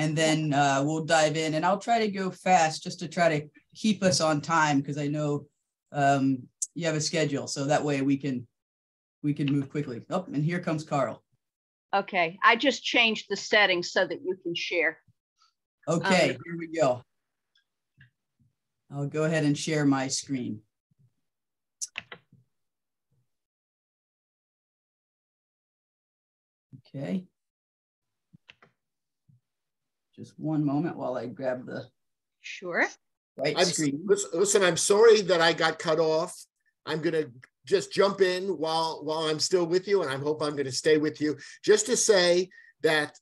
and then uh, we'll dive in. And I'll try to go fast just to try to keep us on time because I know um, you have a schedule, so that way we can we can move quickly. Oh, and here comes Carl. Okay, I just changed the settings so that you can share. Okay, um, here we go. I'll go ahead and share my screen. Okay. Just one moment while I grab the sure right I'm, screen. Listen, I'm sorry that I got cut off. I'm gonna just jump in while while I'm still with you, and I hope I'm gonna stay with you. Just to say that,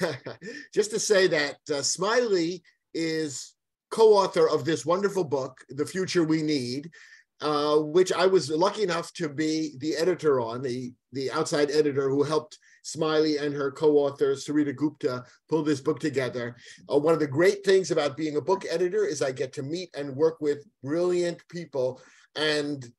just to say that uh, Smiley is co-author of this wonderful book, The Future We Need, uh, which I was lucky enough to be the editor on, the, the outside editor who helped Smiley and her co-author Sarita Gupta pull this book together. Uh, one of the great things about being a book editor is I get to meet and work with brilliant people and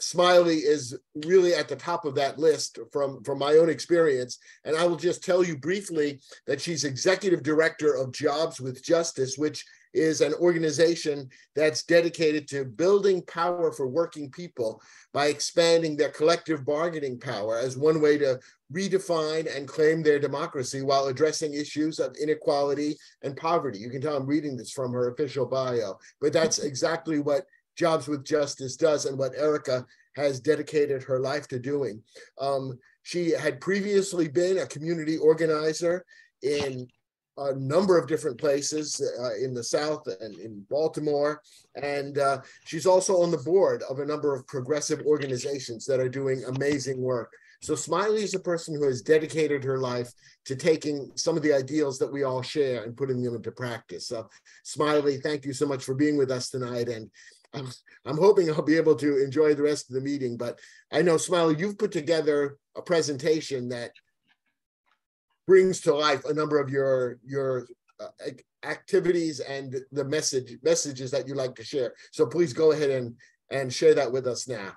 Smiley is really at the top of that list from, from my own experience. And I will just tell you briefly that she's executive director of Jobs with Justice, which is an organization that's dedicated to building power for working people by expanding their collective bargaining power as one way to redefine and claim their democracy while addressing issues of inequality and poverty. You can tell I'm reading this from her official bio, but that's exactly what Jobs with Justice does and what Erica has dedicated her life to doing. Um, she had previously been a community organizer in a number of different places uh, in the South and in Baltimore. And uh, she's also on the board of a number of progressive organizations that are doing amazing work. So Smiley is a person who has dedicated her life to taking some of the ideals that we all share and putting them into practice. So Smiley, thank you so much for being with us tonight. And I'm, I'm hoping I'll be able to enjoy the rest of the meeting, but I know Smiley, you've put together a presentation that brings to life a number of your your uh, activities and the message messages that you like to share. So please go ahead and and share that with us now.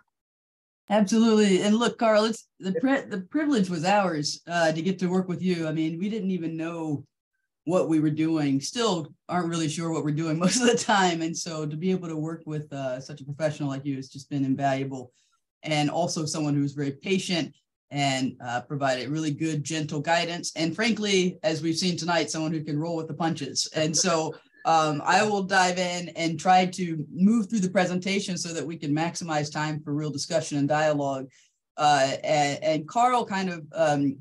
Absolutely. And look, Carl, it's the pri- the privilege was ours uh, to get to work with you. I mean, we didn't even know what we were doing. Still aren't really sure what we're doing most of the time. And so to be able to work with uh, such a professional like you has just been invaluable. And also someone who's very patient and uh, provided really good, gentle guidance. And frankly, as we've seen tonight, someone who can roll with the punches. And so um, I will dive in and try to move through the presentation so that we can maximize time for real discussion and dialogue. Uh, and, and, Carl kind of um,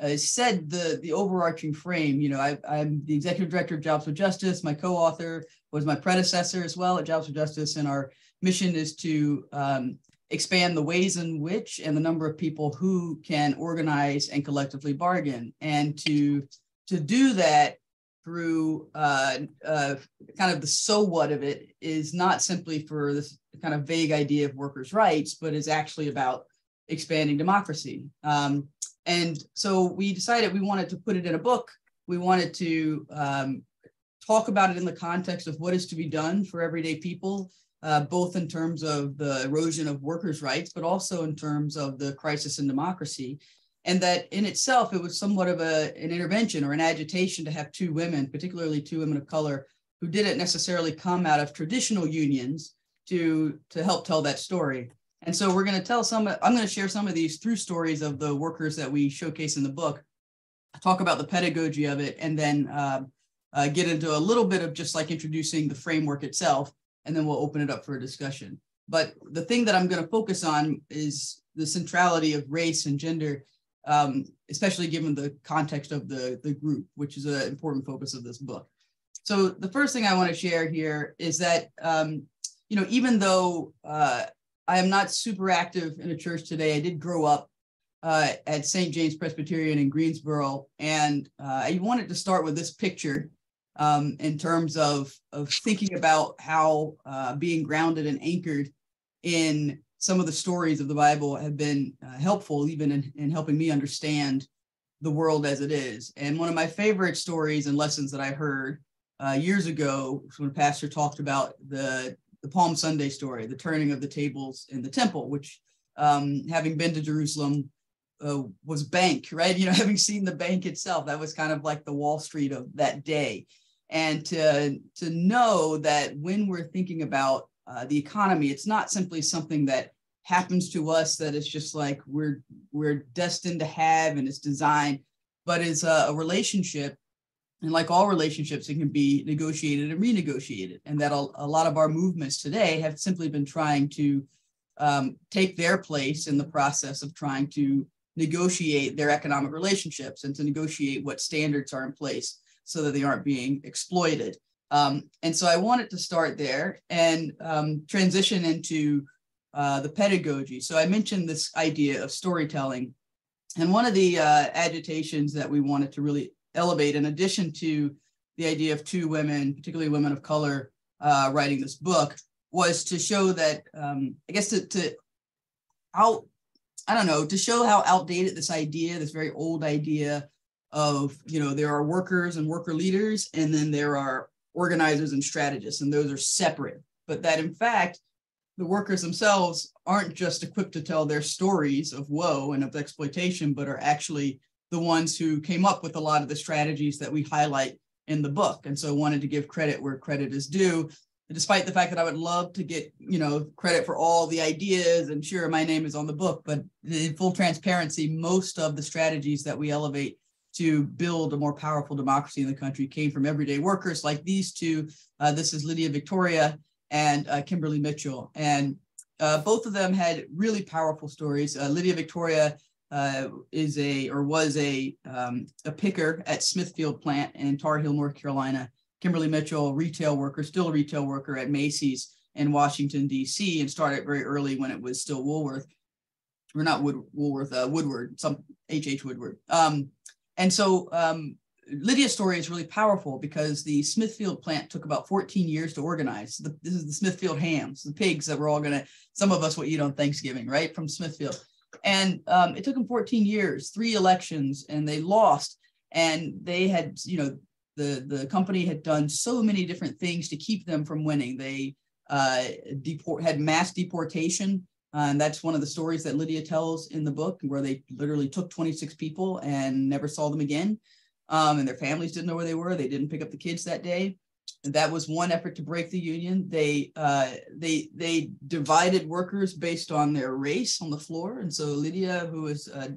uh, said the the overarching frame. You know, I, I'm the executive director of Jobs with Justice. My co-author was my predecessor as well at Jobs with Justice, and our mission is to um, expand the ways in which and the number of people who can organize and collectively bargain and to to do that through uh, uh, kind of the so what of it is not simply for this kind of vague idea of workers' rights, but is actually about expanding democracy. Um, and so we decided we wanted to put it in a book. We wanted to um, talk about it in the context of what is to be done for everyday people uh, both in terms of the erosion of workers' rights, but also in terms of the crisis in democracy. And that in itself, it was somewhat of a, an intervention or an agitation to have two women, particularly two women of color, who didn't necessarily come out of traditional unions to, to help tell that story. And so we're going to tell some, I'm going to share some of these through stories of the workers that we showcase in the book, talk about the pedagogy of it, and then uh, uh, get into a little bit of just like introducing the framework itself and then we'll open it up for a discussion. But the thing that I'm going to focus on is the centrality of race and gender, um, especially given the context of the, the group, which is an important focus of this book. So the first thing I want to share here is that, um, you know, even though uh, I am not super active in a church today, I did grow up uh, at St. James Presbyterian in Greensboro. And uh, I wanted to start with this picture um, in terms of, of thinking about how uh, being grounded and anchored in some of the stories of the Bible have been uh, helpful, even in, in helping me understand the world as it is. And one of my favorite stories and lessons that I heard uh, years ago when a pastor talked about the, the Palm Sunday story, the turning of the tables in the temple, which um, having been to Jerusalem uh, was bank, right? You know, having seen the bank itself, that was kind of like the Wall Street of that day. And to, to know that when we're thinking about uh, the economy, it's not simply something that happens to us that is just like we're we're destined to have and it's designed, but it's a, a relationship. And like all relationships, it can be negotiated and renegotiated. And that a, a lot of our movements today have simply been trying to um, take their place in the process of trying to negotiate their economic relationships and to negotiate what standards are in place so that they aren't being exploited. Um, and so I wanted to start there and um, transition into uh, the pedagogy. So I mentioned this idea of storytelling. And one of the uh, agitations that we wanted to really elevate, in addition to the idea of two women, particularly women of color, uh, writing this book, was to show that, um, I guess, to, to out, I don't know, to show how outdated this idea, this very old idea of, you know, there are workers and worker leaders, and then there are organizers and strategists, and those are separate. But that in fact, the workers themselves aren't just equipped to tell their stories of woe and of exploitation, but are actually the ones who came up with a lot of the strategies that we highlight in the book. And so wanted to give credit where credit is due, despite the fact that I would love to get, you know, credit for all the ideas and sure my name is on the book, but in full transparency, most of the strategies that we elevate to build a more powerful democracy in the country came from everyday workers like these two. Uh, this is Lydia Victoria and uh, Kimberly Mitchell. And uh, both of them had really powerful stories. Uh, Lydia Victoria uh, is a or was a um, a picker at Smithfield plant in Tar Heel, North Carolina. Kimberly Mitchell, retail worker, still a retail worker at Macy's in Washington D.C. and started very early when it was still Woolworth, or not Wood, Woolworth, uh, Woodward, some H. H. Woodward. Um, and so um, Lydia's story is really powerful because the Smithfield plant took about 14 years to organize. The, this is the Smithfield hams, the pigs that we're all going to, some of us will eat on Thanksgiving, right? From Smithfield. And um, it took them 14 years, three elections, and they lost. And they had, you know, the, the company had done so many different things to keep them from winning. They uh, deport, had mass deportation. And that's one of the stories that Lydia tells in the book, where they literally took 26 people and never saw them again um, and their families didn't know where they were. They didn't pick up the kids that day. And that was one effort to break the union. They uh, they they divided workers based on their race on the floor. And so Lydia, who was uh,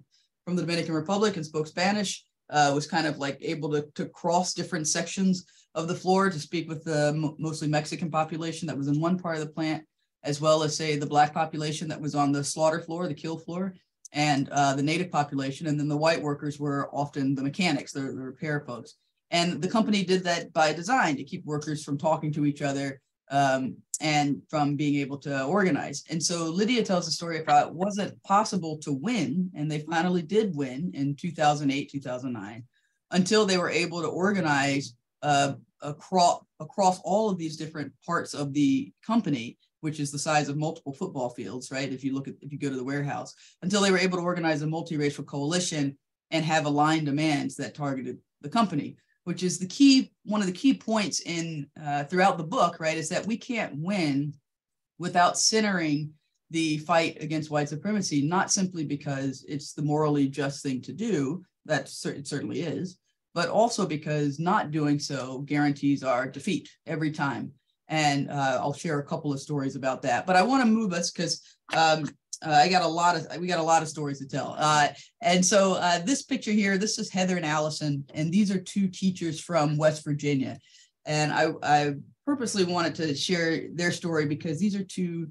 from the Dominican Republic and spoke Spanish, uh, was kind of like able to, to cross different sections of the floor to speak with the mostly Mexican population that was in one part of the plant, as well as say the black population that was on the slaughter floor, the kill floor, and uh, the native population. And then the white workers were often the mechanics, the, the, repair folks. And the company did that by design to keep workers from talking to each other um, and from being able to organize. And so Lydia tells a story about it was it possible to win? And they finally did win in 2008, 2009, until they were able to organize uh, across, across all of these different parts of the company which is the size of multiple football fields, right? If you look at, if you go to the warehouse, until they were able to organize a multiracial coalition and have aligned demands that targeted the company, which is the key, one of the key points in uh, throughout the book, right? Is that we can't win without centering the fight against white supremacy, not simply because it's the morally just thing to do, that it certainly is, but also because not doing so guarantees our defeat every time and uh, I'll share a couple of stories about that. But I want to move us because um, uh, I got a lot of we got a lot of stories to tell. Uh, and so uh, this picture here, this is Heather and Allison, and these are two teachers from West Virginia. And I, I purposely wanted to share their story because these are two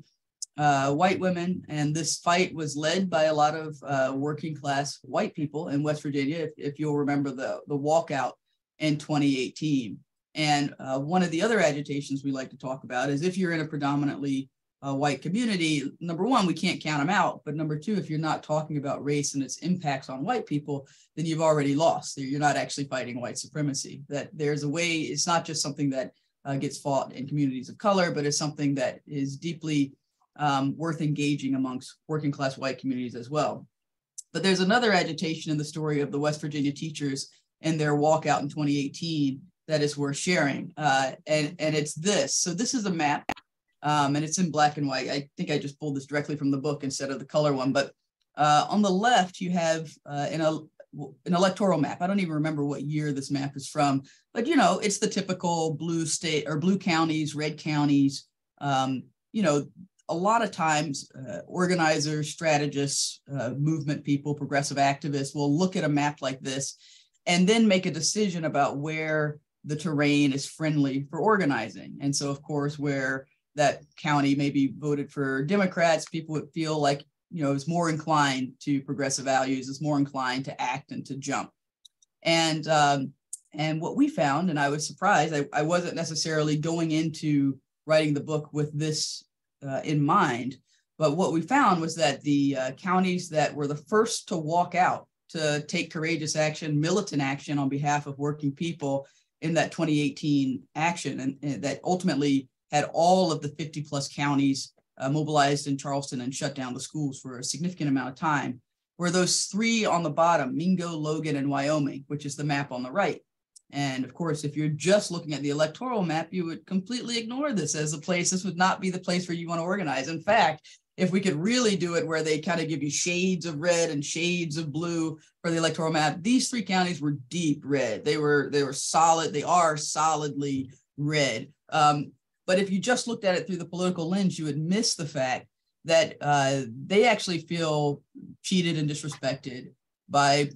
uh, white women, and this fight was led by a lot of uh, working class white people in West Virginia. If, if you'll remember the the walkout in 2018. And uh, one of the other agitations we like to talk about is if you're in a predominantly uh, white community, number one, we can't count them out. But number two, if you're not talking about race and its impacts on white people, then you've already lost. You're not actually fighting white supremacy. That there's a way, it's not just something that uh, gets fought in communities of color, but it's something that is deeply um, worth engaging amongst working class white communities as well. But there's another agitation in the story of the West Virginia teachers and their walkout in 2018 that is worth sharing. Uh, and, and it's this. So this is a map um, and it's in black and white. I think I just pulled this directly from the book instead of the color one, but Uh, on the left, you have uh, an, an electoral map. I don't even remember what year this map is from, but you know, it's the typical blue state or blue counties, red counties. Um, you know, a lot of times uh, organizers, strategists, uh, movement people, progressive activists will look at a map like this and then make a decision about where the terrain is friendly for organizing. And so, of course, where that county maybe voted for Democrats, people would feel like, you know, is more inclined to progressive values, is more inclined to act and to jump. And um, and what we found, and I was surprised, I, I wasn't necessarily going into writing the book with this uh, in mind, but what we found was that the uh, counties that were the first to walk out to take courageous action, militant action on behalf of working people in that 2018 action, and, and that ultimately had all of the 50 plus counties uh, mobilized in Charleston and shut down the schools for a significant amount of time, were those three on the bottom Mingo, Logan, and Wyoming, which is the map on the right. And of course, if you're just looking at the electoral map, you would completely ignore this as a place. This would not be the place where you want to organize. In fact, if we could really do it where they kind of give you shades of red and shades of blue for the electoral map these three counties were deep red. They were they were solid they are solidly red. Um, but if you just looked at it through the political lens you would miss the fact that uh, they actually feel cheated and disrespected by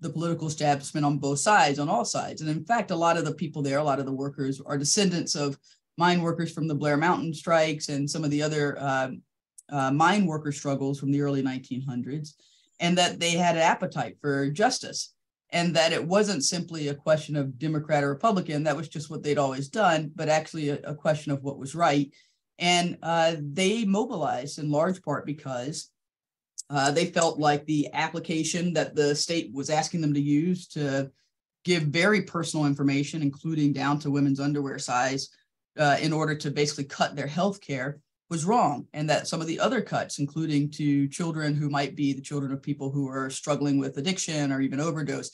the political establishment on both sides on all sides. And in fact a lot of the people there a lot of the workers are descendants of mine workers from the blair mountain strikes and some of the other um, uh, mine worker struggles from the early 1900s, and that they had an appetite for justice, and that it wasn't simply a question of Democrat or Republican. That was just what they'd always done, but actually a, a question of what was right. And uh, they mobilized in large part because uh, they felt like the application that the state was asking them to use to give very personal information, including down to women's underwear size, uh, in order to basically cut their health care was wrong and that some of the other cuts including to children who might be the children of people who are struggling with addiction or even overdose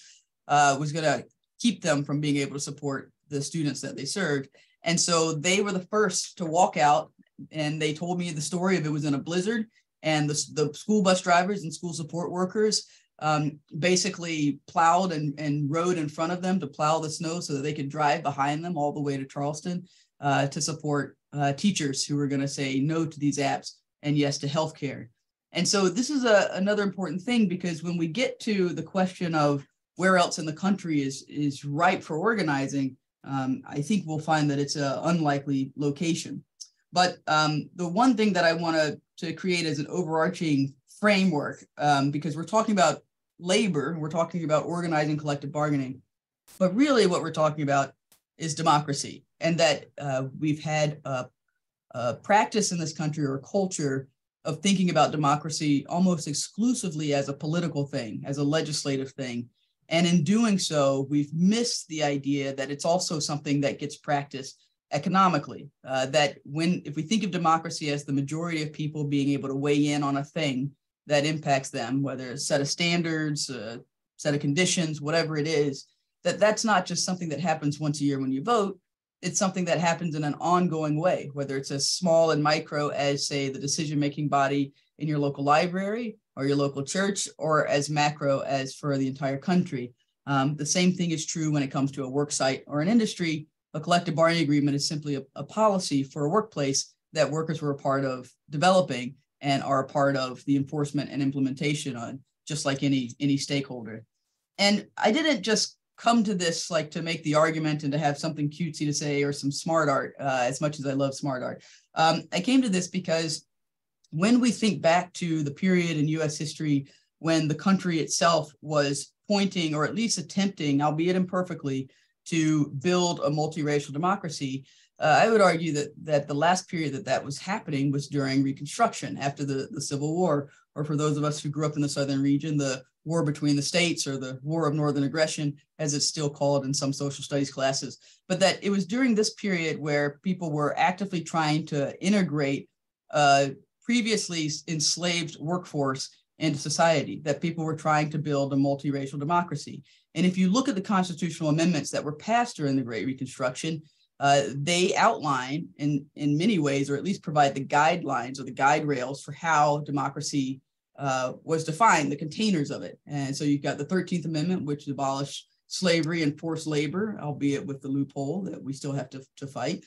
uh, was going to keep them from being able to support the students that they served. And so they were the first to walk out and they told me the story of it was in a blizzard and the, the school bus drivers and school support workers um, basically plowed and, and rode in front of them to plow the snow so that they could drive behind them all the way to charleston uh, to support uh, teachers who are going to say no to these apps and yes to healthcare. And so this is a, another important thing because when we get to the question of where else in the country is is ripe for organizing, um, I think we'll find that it's an unlikely location. But um, the one thing that I want to create as an overarching framework, um, because we're talking about labor, we're talking about organizing collective bargaining, but really what we're talking about is democracy and that uh, we've had a, a, practice in this country or culture of thinking about democracy almost exclusively as a political thing, as a legislative thing. And in doing so, we've missed the idea that it's also something that gets practiced economically. Uh, that when, if we think of democracy as the majority of people being able to weigh in on a thing that impacts them, whether it's set of standards, a set of conditions, whatever it is, that that's not just something that happens once a year when you vote, it's something that happens in an ongoing way, whether it's as small and micro as, say, the decision making body in your local library or your local church, or as macro as for the entire country. Um, the same thing is true when it comes to a work site or an industry. A collective bargaining agreement is simply a, a policy for a workplace that workers were a part of developing and are a part of the enforcement and implementation on, just like any any stakeholder. And I didn't just come to this like to make the argument and to have something cutesy to say or some smart art uh, as much as i love smart art. Um, i came to this because when we think back to the period in us history when the country itself was pointing or at least attempting albeit imperfectly to build a multiracial democracy uh, i would argue that that the last period that that was happening was during reconstruction after the, the civil war or for those of us who grew up in the southern region the war between the states or the war of northern aggression as it's still called in some social studies classes. But that it was during this period where people were actively trying to integrate a previously enslaved workforce into society that people were trying to build a multiracial democracy. And if you look at the constitutional amendments that were passed during the great reconstruction uh, they outline in, in many ways or at least provide the guidelines or the guide rails for how democracy uh, was defined, the containers of it. And so you've got the 13th Amendment, which abolished slavery and forced labor, albeit with the loophole that we still have to, to fight.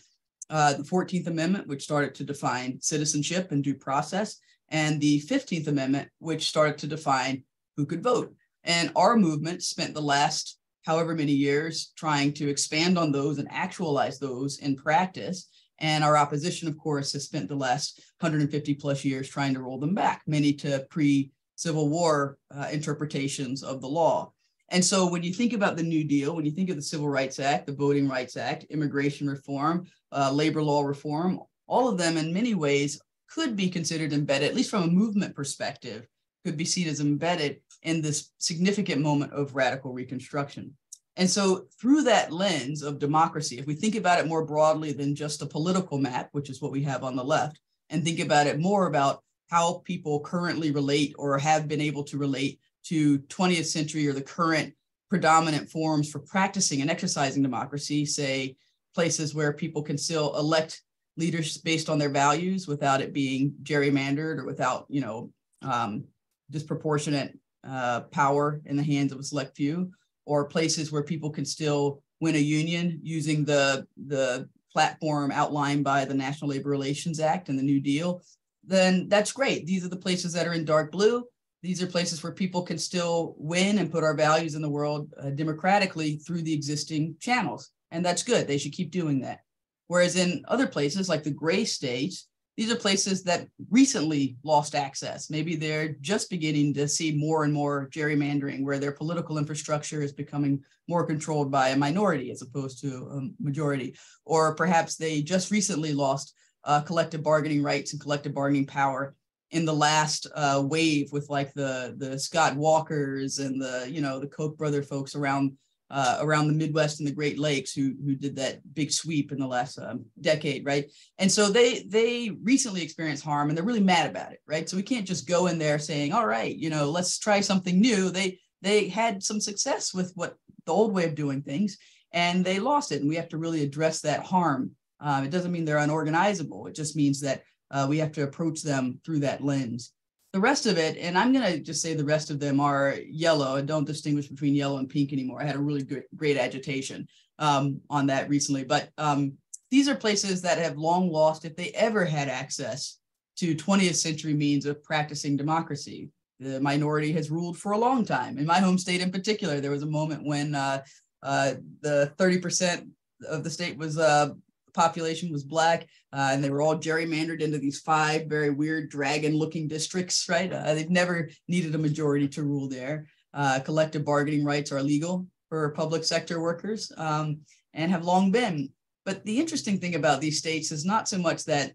Uh, the 14th Amendment, which started to define citizenship and due process, and the 15th Amendment, which started to define who could vote. And our movement spent the last however many years trying to expand on those and actualize those in practice. And our opposition, of course, has spent the last 150 plus years trying to roll them back, many to pre Civil War uh, interpretations of the law. And so when you think about the New Deal, when you think of the Civil Rights Act, the Voting Rights Act, immigration reform, uh, labor law reform, all of them in many ways could be considered embedded, at least from a movement perspective, could be seen as embedded in this significant moment of radical reconstruction. And so, through that lens of democracy, if we think about it more broadly than just a political map, which is what we have on the left, and think about it more about how people currently relate or have been able to relate to 20th century or the current predominant forms for practicing and exercising democracy, say places where people can still elect leaders based on their values without it being gerrymandered or without, you know, um, disproportionate uh, power in the hands of a select few, or places where people can still win a union using the the platform outlined by the National Labor Relations Act and the New Deal, then that's great. These are the places that are in dark blue. These are places where people can still win and put our values in the world uh, democratically through the existing channels. And that's good. They should keep doing that. Whereas in other places like the gray states, these are places that recently lost access. Maybe they're just beginning to see more and more gerrymandering where their political infrastructure is becoming more controlled by a minority as opposed to a majority. Or perhaps they just recently lost uh, collective bargaining rights and collective bargaining power in the last uh, wave with like the the Scott Walkers and the you know the Koch brother folks around uh, around the Midwest and the Great Lakes who who did that big sweep in the last um, decade, right? And so they they recently experienced harm and they're really mad about it, right? So we can't just go in there saying, all right, you know, let's try something new. They they had some success with what the old way of doing things, and they lost it, and we have to really address that harm. Um, it doesn't mean they're unorganizable. It just means that uh, we have to approach them through that lens. The rest of it, and I'm going to just say the rest of them are yellow and don't distinguish between yellow and pink anymore. I had a really good, great agitation um, on that recently. But um, these are places that have long lost, if they ever had access to 20th century means of practicing democracy. The minority has ruled for a long time. In my home state, in particular, there was a moment when uh, uh, the 30% of the state was uh, population was black, uh, and they were all gerrymandered into these five very weird dragon-looking districts. Right? Uh, they've never needed a majority to rule there. Uh, collective bargaining rights are legal for public sector workers um, and have long been. But the interesting thing about these states is not so much that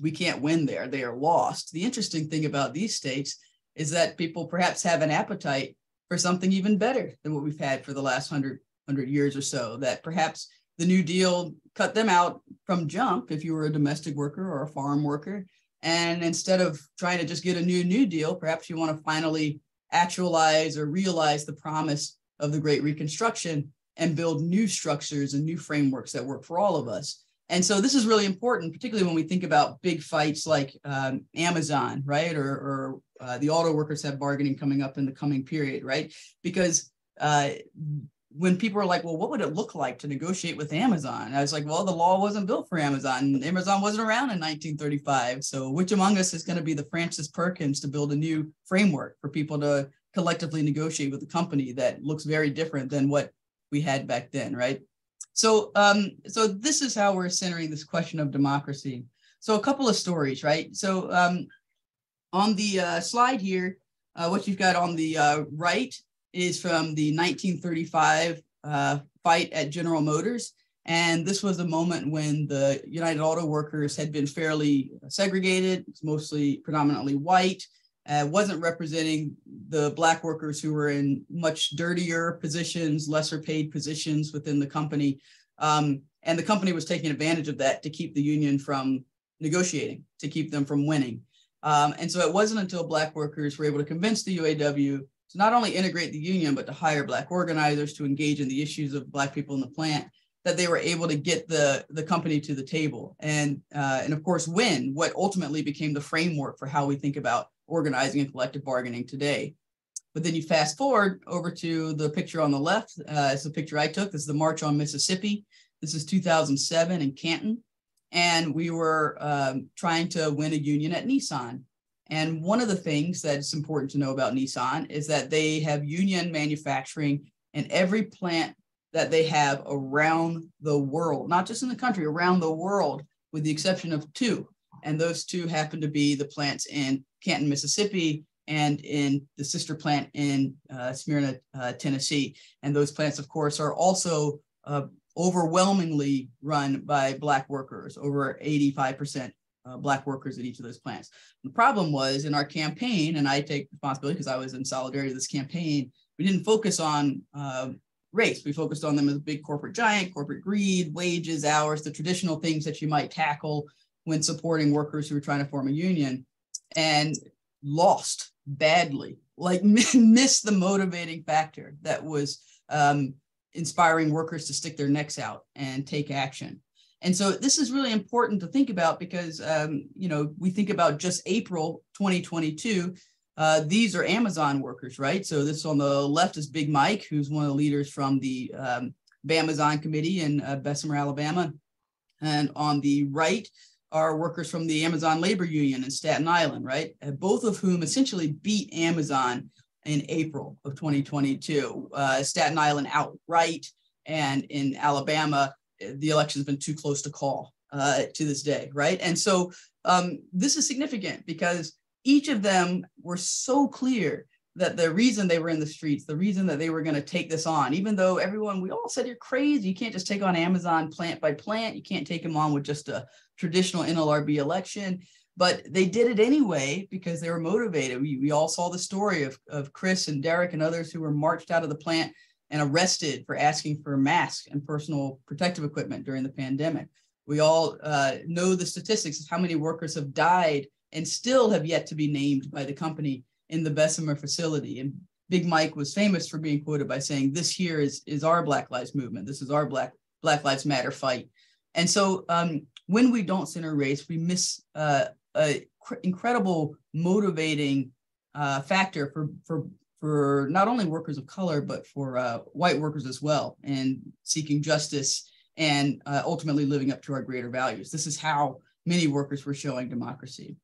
we can't win there; they are lost. The interesting thing about these states is that people perhaps have an appetite for something even better than what we've had for the last hundred hundred years or so. That perhaps the New Deal cut them out from jump if you were a domestic worker or a farm worker. And instead of trying to just get a new New Deal, perhaps you want to finally actualize or realize the promise of the Great Reconstruction and build new structures and new frameworks that work for all of us. And so this is really important, particularly when we think about big fights like um, Amazon, right? Or, or uh, the auto workers have bargaining coming up in the coming period, right? Because uh, when people are like, well, what would it look like to negotiate with Amazon? I was like, well, the law wasn't built for Amazon. Amazon wasn't around in 1935. So which among us is going to be the Frances Perkins to build a new framework for people to collectively negotiate with a company that looks very different than what we had back then, right? So, um, so this is how we're centering this question of democracy. So a couple of stories, right? So um, on the uh, slide here, uh, what you've got on the uh, right is from the 1935 uh, fight at General Motors. And this was a moment when the United Auto Workers had been fairly segregated, mostly predominantly white, uh, wasn't representing the Black workers who were in much dirtier positions, lesser paid positions within the company. Um, and the company was taking advantage of that to keep the union from negotiating, to keep them from winning. Um, and so it wasn't until Black workers were able to convince the UAW to not only integrate the union, but to hire Black organizers to engage in the issues of Black people in the plant, that they were able to get the, the company to the table and, uh, and of course, win what ultimately became the framework for how we think about organizing and collective bargaining today. But then you fast forward over to the picture on the left. Uh, it's the picture I took. This is the March on Mississippi. This is 2007 in Canton. And we were um, trying to win a union at Nissan. And one of the things that's important to know about Nissan is that they have union manufacturing in every plant that they have around the world, not just in the country, around the world, with the exception of two. And those two happen to be the plants in Canton, Mississippi, and in the sister plant in uh, Smyrna, uh, Tennessee. And those plants, of course, are also uh, overwhelmingly run by Black workers, over 85% uh, Black workers at each of those plants. The problem was in our campaign, and I take responsibility because I was in solidarity with this campaign, we didn't focus on uh, race. We focused on them as a big corporate giant, corporate greed, wages, hours, the traditional things that you might tackle when supporting workers who are trying to form a union, and lost badly, like missed the motivating factor that was um, inspiring workers to stick their necks out and take action. And so this is really important to think about because, um, you know, we think about just April 2022. Uh, these are Amazon workers, right? So this on the left is Big Mike, who's one of the leaders from the um, Amazon Committee in uh, Bessemer, Alabama. And on the right are workers from the Amazon Labor Union in Staten Island, right? Uh, both of whom essentially beat Amazon in April of 2022. Uh, Staten Island outright, and in Alabama, the election has been too close to call uh, to this day, right? And so um, this is significant because each of them were so clear that the reason they were in the streets, the reason that they were going to take this on, even though everyone, we all said you're crazy, you can't just take on Amazon plant by plant, you can't take them on with just a traditional NLRB election. But they did it anyway because they were motivated. We, we all saw the story of, of Chris and Derrick and others who were marched out of the plant and arrested for asking for masks and personal protective equipment during the pandemic. We all uh, know the statistics of how many workers have died and still have yet to be named by the company in the Bessemer facility. And Big Mike was famous for being quoted by saying, "This here is is our Black Lives Movement. This is our Black Black Lives Matter fight." And so, um, when we don't center race, we miss uh, a cr- incredible motivating uh, factor for for for not only workers of color but for uh, white workers as well, and seeking justice and uh, ultimately living up to our greater values. This is how many workers were showing democracy.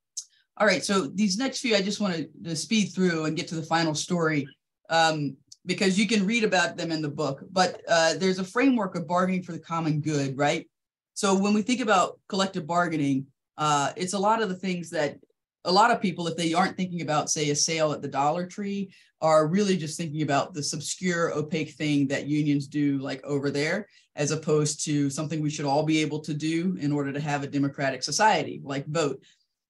All right, so these next few, I just want to speed through and get to the final story um, because you can read about them in the book. But uh, there's a framework of bargaining for the common good, right? So when we think about collective bargaining, uh, it's a lot of the things that a lot of people, if they aren't thinking about, say, a sale at the Dollar Tree, are really just thinking about this obscure, opaque thing that unions do, like over there, as opposed to something we should all be able to do in order to have a democratic society, like vote.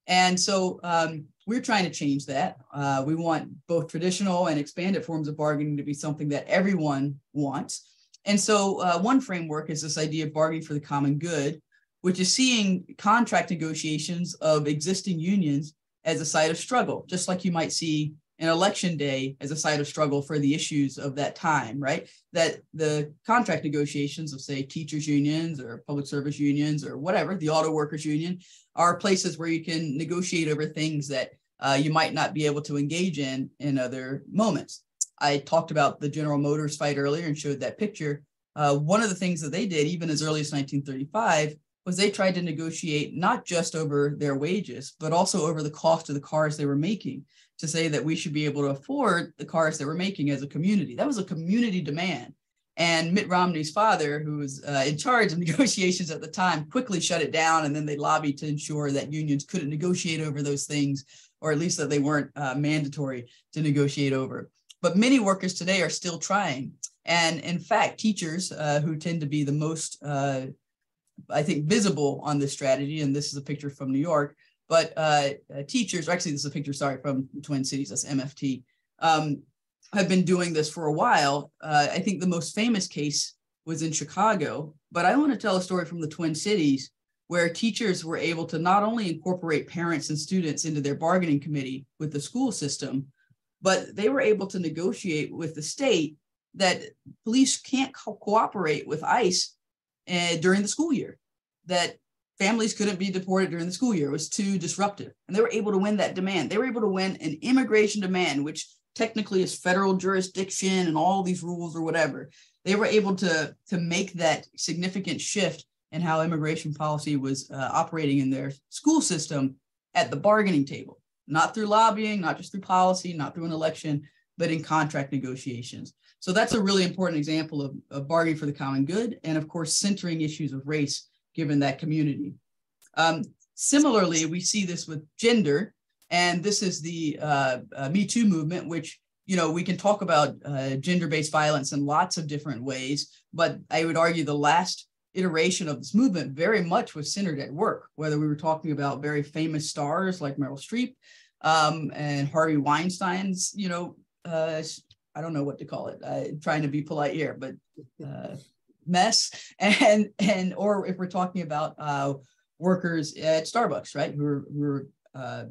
And so um, we're trying to change that. Uh, we want both traditional and expanded forms of bargaining to be something that everyone wants. And so uh, one framework is this idea of bargaining for the common good, which is seeing contract negotiations of existing unions as a site of struggle, just like you might see an election day as a site of struggle for the issues of that time, right? That the contract negotiations of, say, teachers' unions or public service unions or whatever, the auto workers union, are places where you can negotiate over things that uh, you might not be able to engage in in other moments. I talked about the General Motors fight earlier and showed that picture. Uh, one of the things that they did, even as early as 1935, was they tried to negotiate not just over their wages, but also over the cost of the cars they were making to say that we should be able to afford the cars they were making as a community. That was a community demand. And Mitt Romney's father, who was uh, in charge of negotiations at the time, quickly shut it down. And then they lobbied to ensure that unions couldn't negotiate over those things, or at least that they weren't uh, mandatory to negotiate over. But many workers today are still trying. And in fact, teachers uh, who tend to be the most, uh, I think, visible on this strategy, and this is a picture from New York, but uh, uh, teachers, actually, this is a picture, sorry, from Twin Cities, that's MFT, um, have been doing this for a while. Uh, I think the most famous case was in Chicago, but I want to tell a story from the Twin Cities where teachers were able to not only incorporate parents and students into their bargaining committee with the school system, but they were able to negotiate with the state that police can't co- cooperate with ICE uh, during the school year. That families couldn't be deported during the school year. It was too disruptive. And they were able to win that demand. They were able to win an immigration demand, which technically is federal jurisdiction and all these rules or whatever. They were able to, to make that significant shift in how immigration policy was uh, operating in their school system at the bargaining table, not through lobbying, not just through policy, not through an election, but in contract negotiations. So that's a really important example of, of bargaining for the common good. And of course, centering issues of race given that community. Um, similarly, we see this with gender, and this is the uh, uh, Me Too movement, which you know we can talk about uh, gender-based violence in lots of different ways, but I would argue the last iteration of this movement very much was centered at work. Whether we were talking about very famous stars like Meryl Streep um, and Harvey Weinstein's, you know, uh, I don't know what to call it. I'm trying to be polite here, but uh, mess and and or if we're talking about uh, workers at Starbucks, right, who are, who are uh,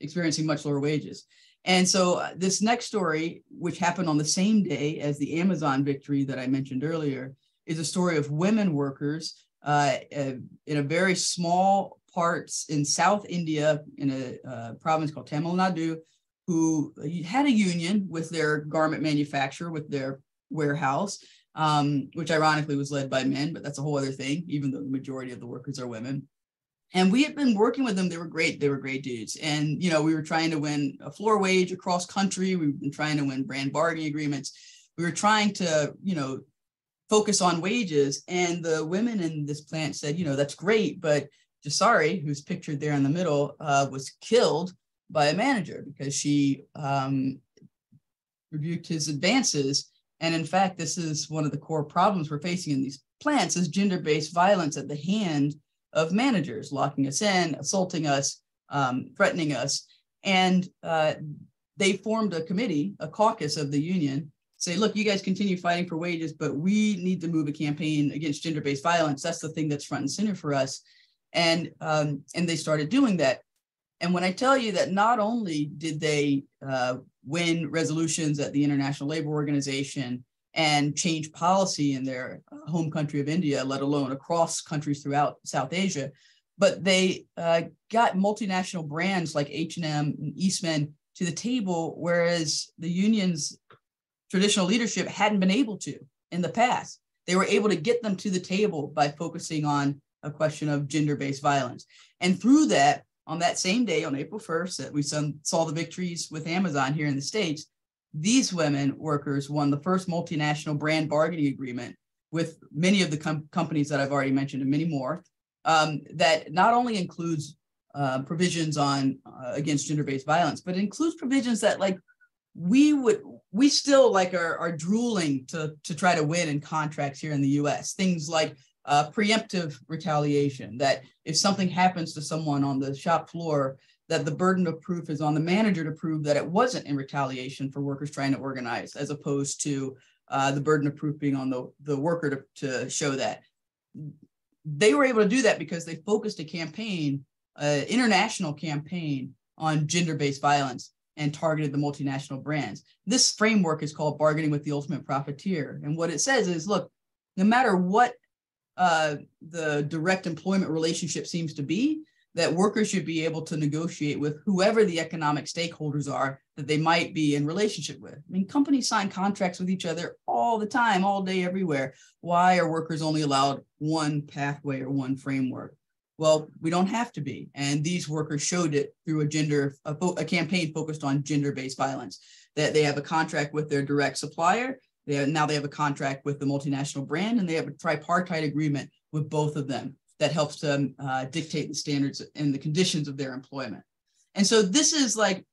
experiencing much lower wages. And so uh, this next story, which happened on the same day as the Amazon victory that I mentioned earlier, is a story of women workers uh, uh in a very small parts in South India in a uh, province called Tamil Nadu, who had a union with their garment manufacturer, with their warehouse, um, which ironically was led by men, but that's a whole other thing, even though the majority of the workers are women. And we had been working with them. They were great. They were great dudes. And, you know, we were trying to win a floor wage across country. We've been trying to win brand bargaining agreements. We were trying to, you know, focus on wages. And the women in this plant said, you know, that's great, but Jeyasre, who's pictured there in the middle, uh, was killed by a manager because she um, rebuked his advances and in fact, this is one of the core problems we're facing in these plants is gender-based violence at the hand of managers, locking us in, assaulting us, um, threatening us. And uh, they formed a committee, a caucus of the union, say, look, you guys continue fighting for wages, but we need to move a campaign against gender-based violence. That's the thing that's front and center for us. And um, and they started doing that. And when I tell you that not only did they uh, win resolutions at the International Labor Organization and change policy in their home country of India, let alone across countries throughout South Asia. But they uh, got multinational brands like H&M and Eastman to the table, whereas the union's traditional leadership hadn't been able to in the past. They were able to get them to the table by focusing on a question of gender-based violence. And through that, on that same day, on April 1st, that we saw the victories with Amazon here in the States, these women workers won the first multinational brand bargaining agreement with many of the com- companies that I've already mentioned and many more um, that not only includes uh, provisions on uh, against gender-based violence, but includes provisions that like we would we still like are, are drooling to to try to win in contracts here in the U.S. Things like uh, preemptive retaliation that if something happens to someone on the shop floor that the burden of proof is on the manager to prove that it wasn't in retaliation for workers trying to organize as opposed to uh, the burden of proof being on the, the worker to, to show that. They were able to do that because they focused a campaign international campaign on gender-based violence and targeted the multinational brands. This framework is called bargaining with the ultimate profiteer. And what it says is look no matter what uh, the direct employment relationship seems to be that workers should be able to negotiate with whoever the economic stakeholders are that they might be in relationship with. I mean, companies sign contracts with each other all the time, all day, everywhere. Why are workers only allowed one pathway or one framework? Well, we don't have to be. And these workers showed it through a gender, a, a campaign focused on gender-based violence, that they have a contract with their direct supplier they have, now they have a contract with the multinational brand, and they have a tripartite agreement with both of them that helps them uh, dictate the standards and the conditions of their employment. And so this is like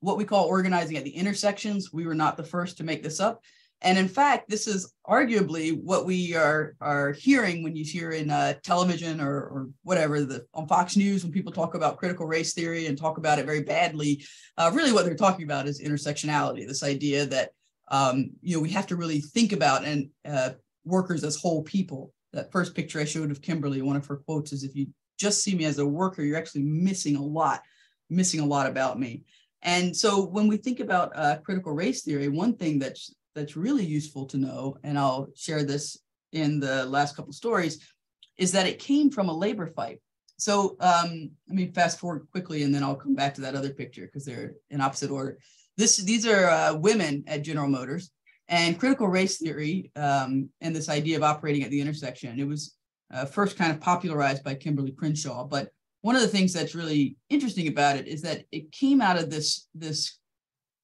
what we call organizing at the intersections. We were not the first to make this up. And in fact, this is arguably what we are, are hearing when you hear in uh, television or, or whatever, the, on Fox News, when people talk about critical race theory and talk about it very badly. Uh, really, what they're talking about is intersectionality, this idea that um, you know, we have to really think about and uh, workers as whole people. That first picture I showed of Kimberly, one of her quotes is, "If you just see me as a worker, you're actually missing a lot, missing a lot about me." And so when we think about uh, critical race theory, one thing that's that's really useful to know, and I'll share this in the last couple stories, is that it came from a labor fight. So um, let me fast forward quickly, and then I'll come back to that other picture because they're in opposite order. This these are uh, women at General Motors, and critical race theory um, and this idea of operating at the intersection. It was uh, first kind of popularized by Kimberlé Crenshaw, but one of the things that's really interesting about it is that it came out of this this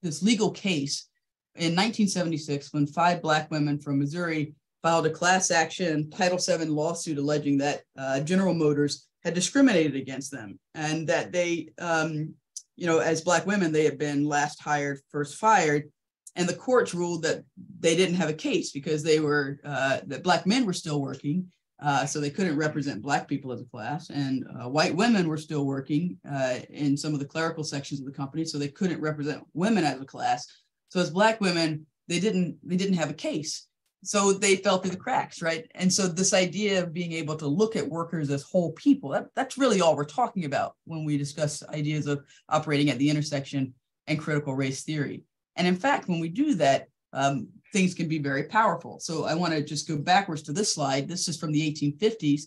this legal case in 1976 when five black women from Missouri filed a class action Title VII lawsuit alleging that uh, General Motors had discriminated against them and that they, um, you know, as black women, they had been last hired, first fired. And the courts ruled that they didn't have a case because they were, uh, that black men were still working. Uh, so they couldn't represent black people as a class and uh, white women were still working uh, in some of the clerical sections of the company so they couldn't represent women as a class so as black women they didn't they didn't have a case so they fell through the cracks right? And so this idea of being able to look at workers as whole people that, that's really all we're talking about when we discuss ideas of operating at the intersection and critical race theory. And in fact when we do that um, things can be very powerful. So i want to just go backwards to this slide. This is from the 1850s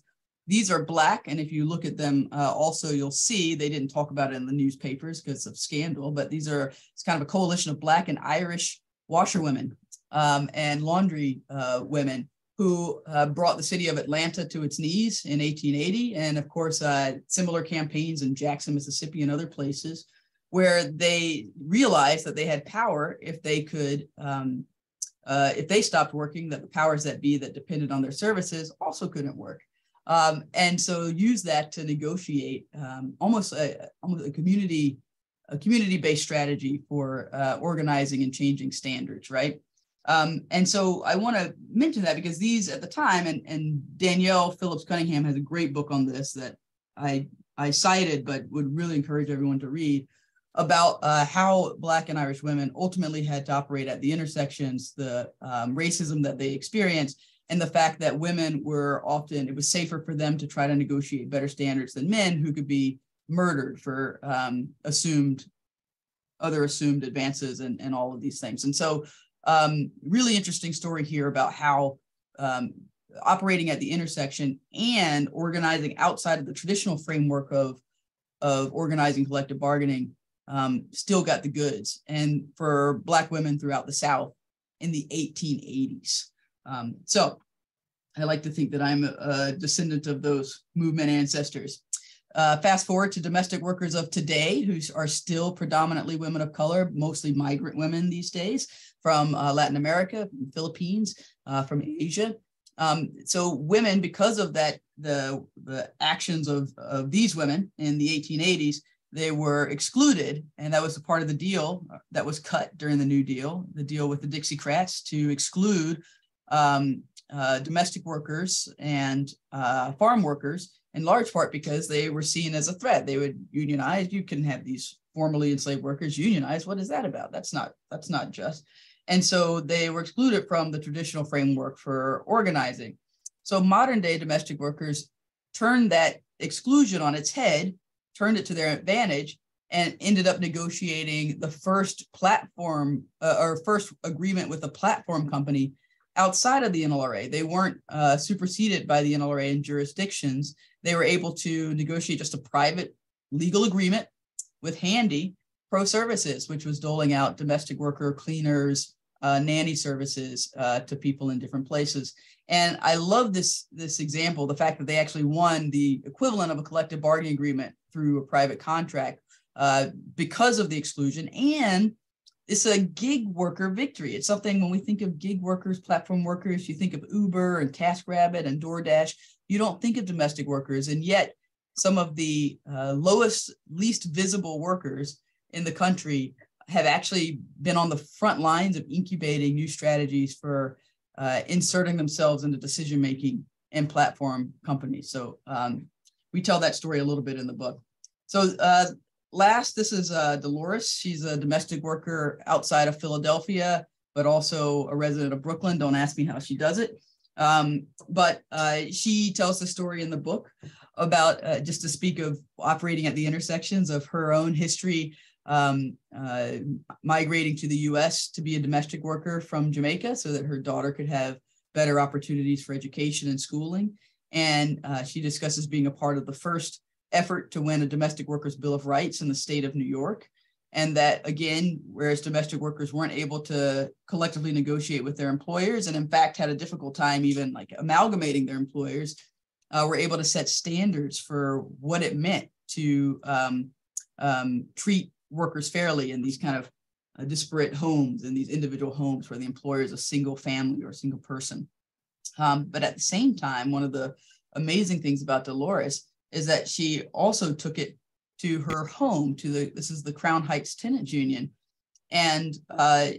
these are black and if you look at them uh, also you'll see they didn't talk about it in the newspapers because of scandal but these are it's kind of a coalition of black and irish washerwomen um, and laundry uh, women who uh, brought the city of Atlanta to its knees in 1880. And of course, uh, similar campaigns in Jackson, Mississippi, and other places where they realized that they had power if they could, um, uh, if they stopped working, that the powers that be that depended on their services also couldn't work. Um, and so use that to negotiate um, almost a, almost a community a community-based strategy for uh, organizing and changing standards, right? Um, and so I want to mention that because these at the time, and, and Danielle Phillips Cunningham has a great book on this that I I cited, but would really encourage everyone to read about uh, how Black and Irish women ultimately had to operate at the intersections, the um, racism that they experienced, and the fact that women were often, it was safer for them to try to negotiate better standards than men who could be murdered for um, assumed, other assumed advances and, and all of these things. And so um, really interesting story here about how um, operating at the intersection and organizing outside of the traditional framework of, of organizing collective bargaining um, still got the goods. And for Black women throughout the South in the 1880s. Um, so I like to think that I'm a, descendant of those movement ancestors. Uh, fast forward to domestic workers of today, who are still predominantly women of color, mostly migrant women these days from uh, Latin America, Philippines, uh, from Asia. Um, so women, because of that, the, the actions of, of these women in the 1880s, they were excluded. And that was a part of the deal that was cut during the New Deal, the deal with the Dixiecrats to exclude um, uh, domestic workers and uh, farm workers in large part because they were seen as a threat. They would unionize. You can have these formerly enslaved workers unionize. What is that about? That's not that's not just. And so they were excluded from the traditional framework for organizing. So modern day domestic workers turned that exclusion on its head, turned it to their advantage, and ended up negotiating the first platform uh, or first agreement with a platform company outside of the NLRA. They weren't uh, superseded by the NLRA in jurisdictions. They were able to negotiate just a private legal agreement with Handy Pro Services, which was doling out domestic worker cleaners, uh, nanny services uh, to people in different places. And I love this, this example, the fact that they actually won the equivalent of a collective bargaining agreement through a private contract uh, because of the exclusion. And it's a gig worker victory. It's something when we think of gig workers, platform workers, you think of Uber and TaskRabbit and DoorDash. You don't think of domestic workers. And yet, some of the uh, lowest, least visible workers in the country have actually been on the front lines of incubating new strategies for uh, inserting themselves into decision making and platform companies. So um, we tell that story a little bit in the book. So uh, last, this is uh, Dolores. She's a domestic worker outside of Philadelphia, but also a resident of Brooklyn. Don't ask me how she does it. Um, but uh, she tells the story in the book about uh, just to speak of operating at the intersections of her own history um, uh, migrating to the US to be a domestic worker from Jamaica so that her daughter could have better opportunities for education and schooling. And uh, she discusses being a part of the first effort to win a domestic workers' bill of rights in the state of New York. And that again, whereas domestic workers weren't able to collectively negotiate with their employers, and in fact had a difficult time even like amalgamating their employers, uh, were able to set standards for what it meant to um, um, treat workers fairly in these kind of uh, disparate homes and these individual homes where the employer is a single family or a single person. Um, but at the same time, one of the amazing things about Dolores is that she also took it to her home to the this is the Crown Heights Tenants Union, and uh,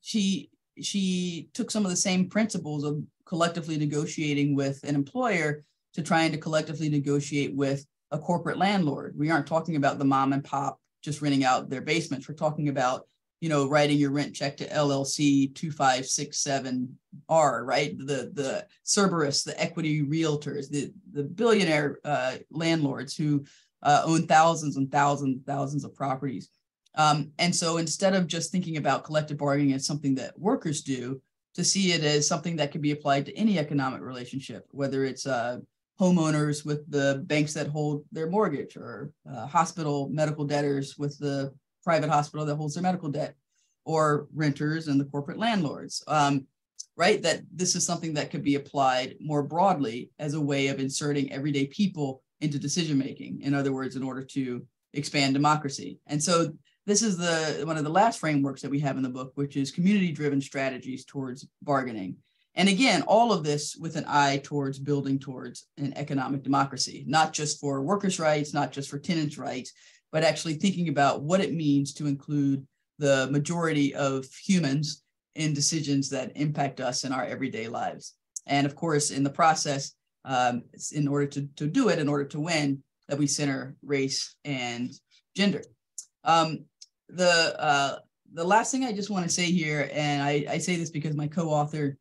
she she took some of the same principles of collectively negotiating with an employer to trying to collectively negotiate with a corporate landlord. We aren't talking about the mom and pop just renting out their basements. We're talking about you know, writing your rent check to LLC 2567R, right? The the Cerberus, the equity realtors, the, the billionaire uh, landlords who uh, own thousands and thousands and thousands of properties. Um, and so instead of just thinking about collective bargaining as something that workers do, to see it as something that can be applied to any economic relationship, whether it's uh, homeowners with the banks that hold their mortgage or uh, hospital medical debtors with the private hospital that holds their medical debt or renters and the corporate landlords. Um, right? That this is something that could be applied more broadly as a way of inserting everyday people into decision making. In other words, in order to expand democracy. And so this is the one of the last frameworks that we have in the book, which is community driven strategies towards bargaining. And again, all of this with an eye towards building towards an economic democracy, not just for workers' rights, not just for tenants' rights, but actually thinking about what it means to include the majority of humans in decisions that impact us in our everyday lives. And of course, in the process, um, in order to, to do it, in order to win, that we center race and gender. Um, the uh, the last thing I just want to say here, and I, I say this because my co-author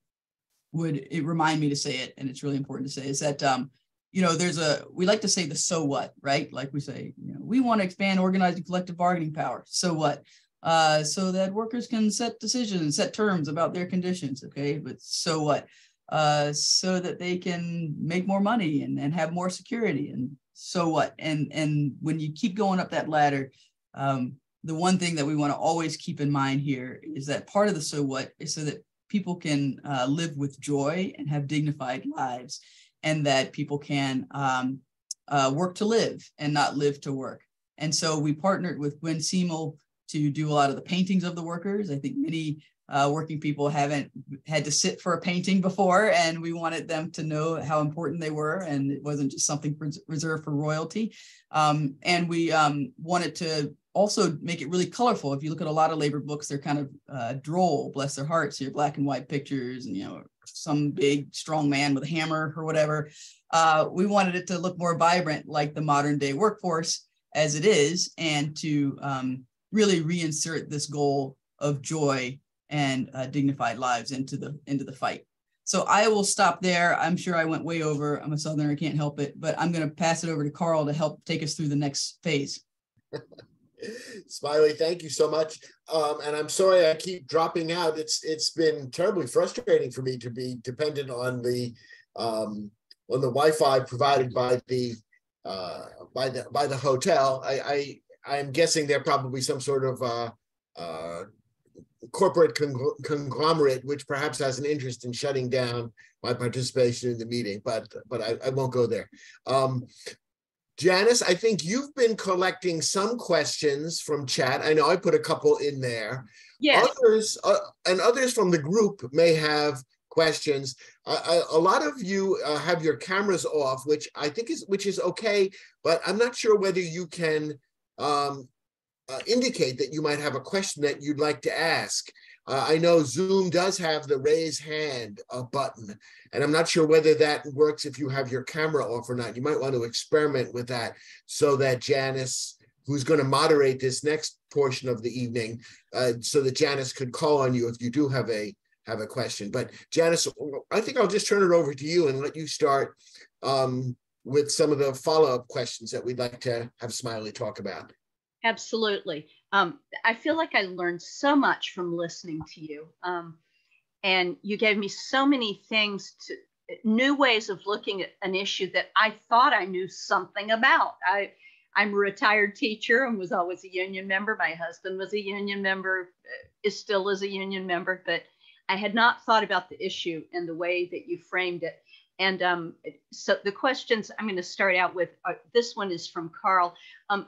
would it remind me to say it, and it's really important to say, is that um, you know, there's a we like to say the so what, right? Like we say, you know, we want to expand organizing collective bargaining power. So what? Uh, so that workers can set decisions, set terms about their conditions. Okay, but so what? Uh, so that they can make more money and, and have more security. And so what? And and when you keep going up that ladder, um, the one thing that we want to always keep in mind here is that part of the so what is so that people can uh, live with joy and have dignified lives and that people can um, uh, work to live and not live to work. And so we partnered with Gwenn Seemel to do a lot of the paintings of the workers. I think many uh, working people haven't had to sit for a painting before, and we wanted them to know how important they were, and it wasn't just something reserved for royalty. Um, and we um, wanted to also make it really colorful. If you look at a lot of labor books, they're kind of uh, droll, bless their hearts. Your black and white pictures, and you know some big strong man with a hammer or whatever. Uh, we wanted it to look more vibrant, like the modern day workforce as it is, and to um, really reinsert this goal of joy and uh, dignified lives into the into the fight. So I will stop there. I'm sure I went way over. I'm a Southerner, I can't help it, but I'm going to pass it over to Carl to help take us through the next phase. Smiley, thank you so much. Um, and I'm sorry I keep dropping out. It's it's been terribly frustrating for me to be dependent on the um, on the Wi-Fi provided by the uh, by the by the hotel. I, I I'm guessing they're probably some sort of uh, uh, corporate conglomerate which perhaps has an interest in shutting down my participation in the meeting, but but I, I won't go there. Um, Janice, I think you've been collecting some questions from chat. I know I put a couple in there. Yes. Others uh, and others from the group may have questions. Uh, a, lot of you uh, have your cameras off, which I think is which is okay, but I'm not sure whether you can um, uh, indicate that you might have a question that you'd like to ask. Uh, I know Zoom does have the raise hand uh, button, and I'm not sure whether that works if you have your camera off or not. You might want to experiment with that so that Janice, who's going to moderate this next portion of the evening, uh, so that Janice could call on you if you do have a have a question. But Janice, I think I'll just turn it over to you and let you start um, with some of the follow up questions that we'd like to have Smiley talk about. Absolutely. Um, I feel like I learned so much from listening to you. Um, and you gave me so many things to, new ways of looking at an issue that I thought I knew something about. I I'm a retired teacher and was always a union member. My husband was a union member, uh, is still is a union member, but I had not thought about the issue and the way that you framed it. And um, so the questions I'm going to start out with uh, this one is from Carl, um,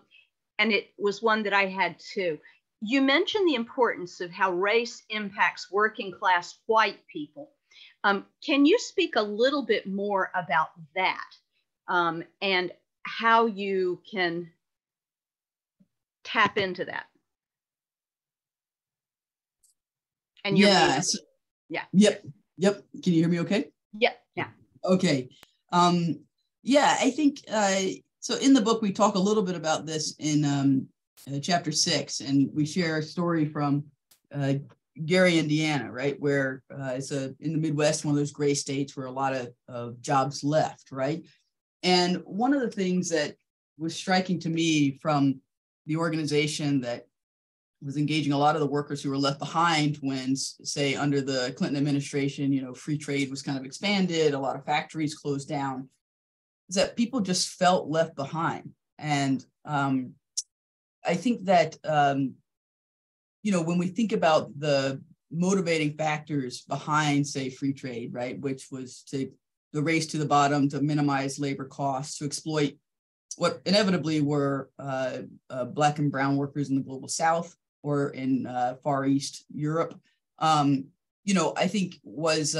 and it was one that I had too. You mentioned the importance of how race impacts working class white people. Um, can you speak a little bit more about that um, and how you can tap into that? And yes. Yeah. Yep. Yep. Can you hear me okay? Yep. Yeah. Okay. Um, yeah, I think uh, so. In the book, we talk a little bit about this in um, uh, chapter six, and we share a story from uh, Gary, Indiana, right, where uh, it's a in the Midwest, one of those gray states where a lot of, of jobs left, right. And one of the things that was striking to me from the organization that was engaging a lot of the workers who were left behind when, say, under the Clinton administration, you know, free trade was kind of expanded, a lot of factories closed down, is that people just felt left behind. And um, I think that, um, you know, when we think about the motivating factors behind, say, free trade, right, which was to the race to the bottom to minimize labor costs, to exploit what inevitably were uh, uh, Black and brown workers in the global South or in uh, Far East Europe, um, you know, I think was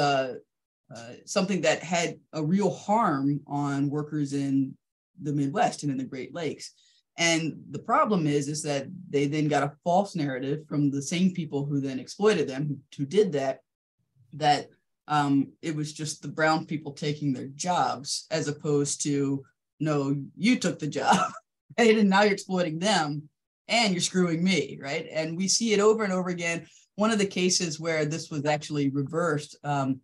uh, something that had a real harm on workers in the Midwest and in the Great Lakes. And the problem is, is that they then got a false narrative from the same people who then exploited them, who, did that, that um, it was just the brown people taking their jobs, as opposed to, no, you took the job? And now you're exploiting them and you're screwing me, right? And we see it over and over again. One of the cases where this was actually reversed, um,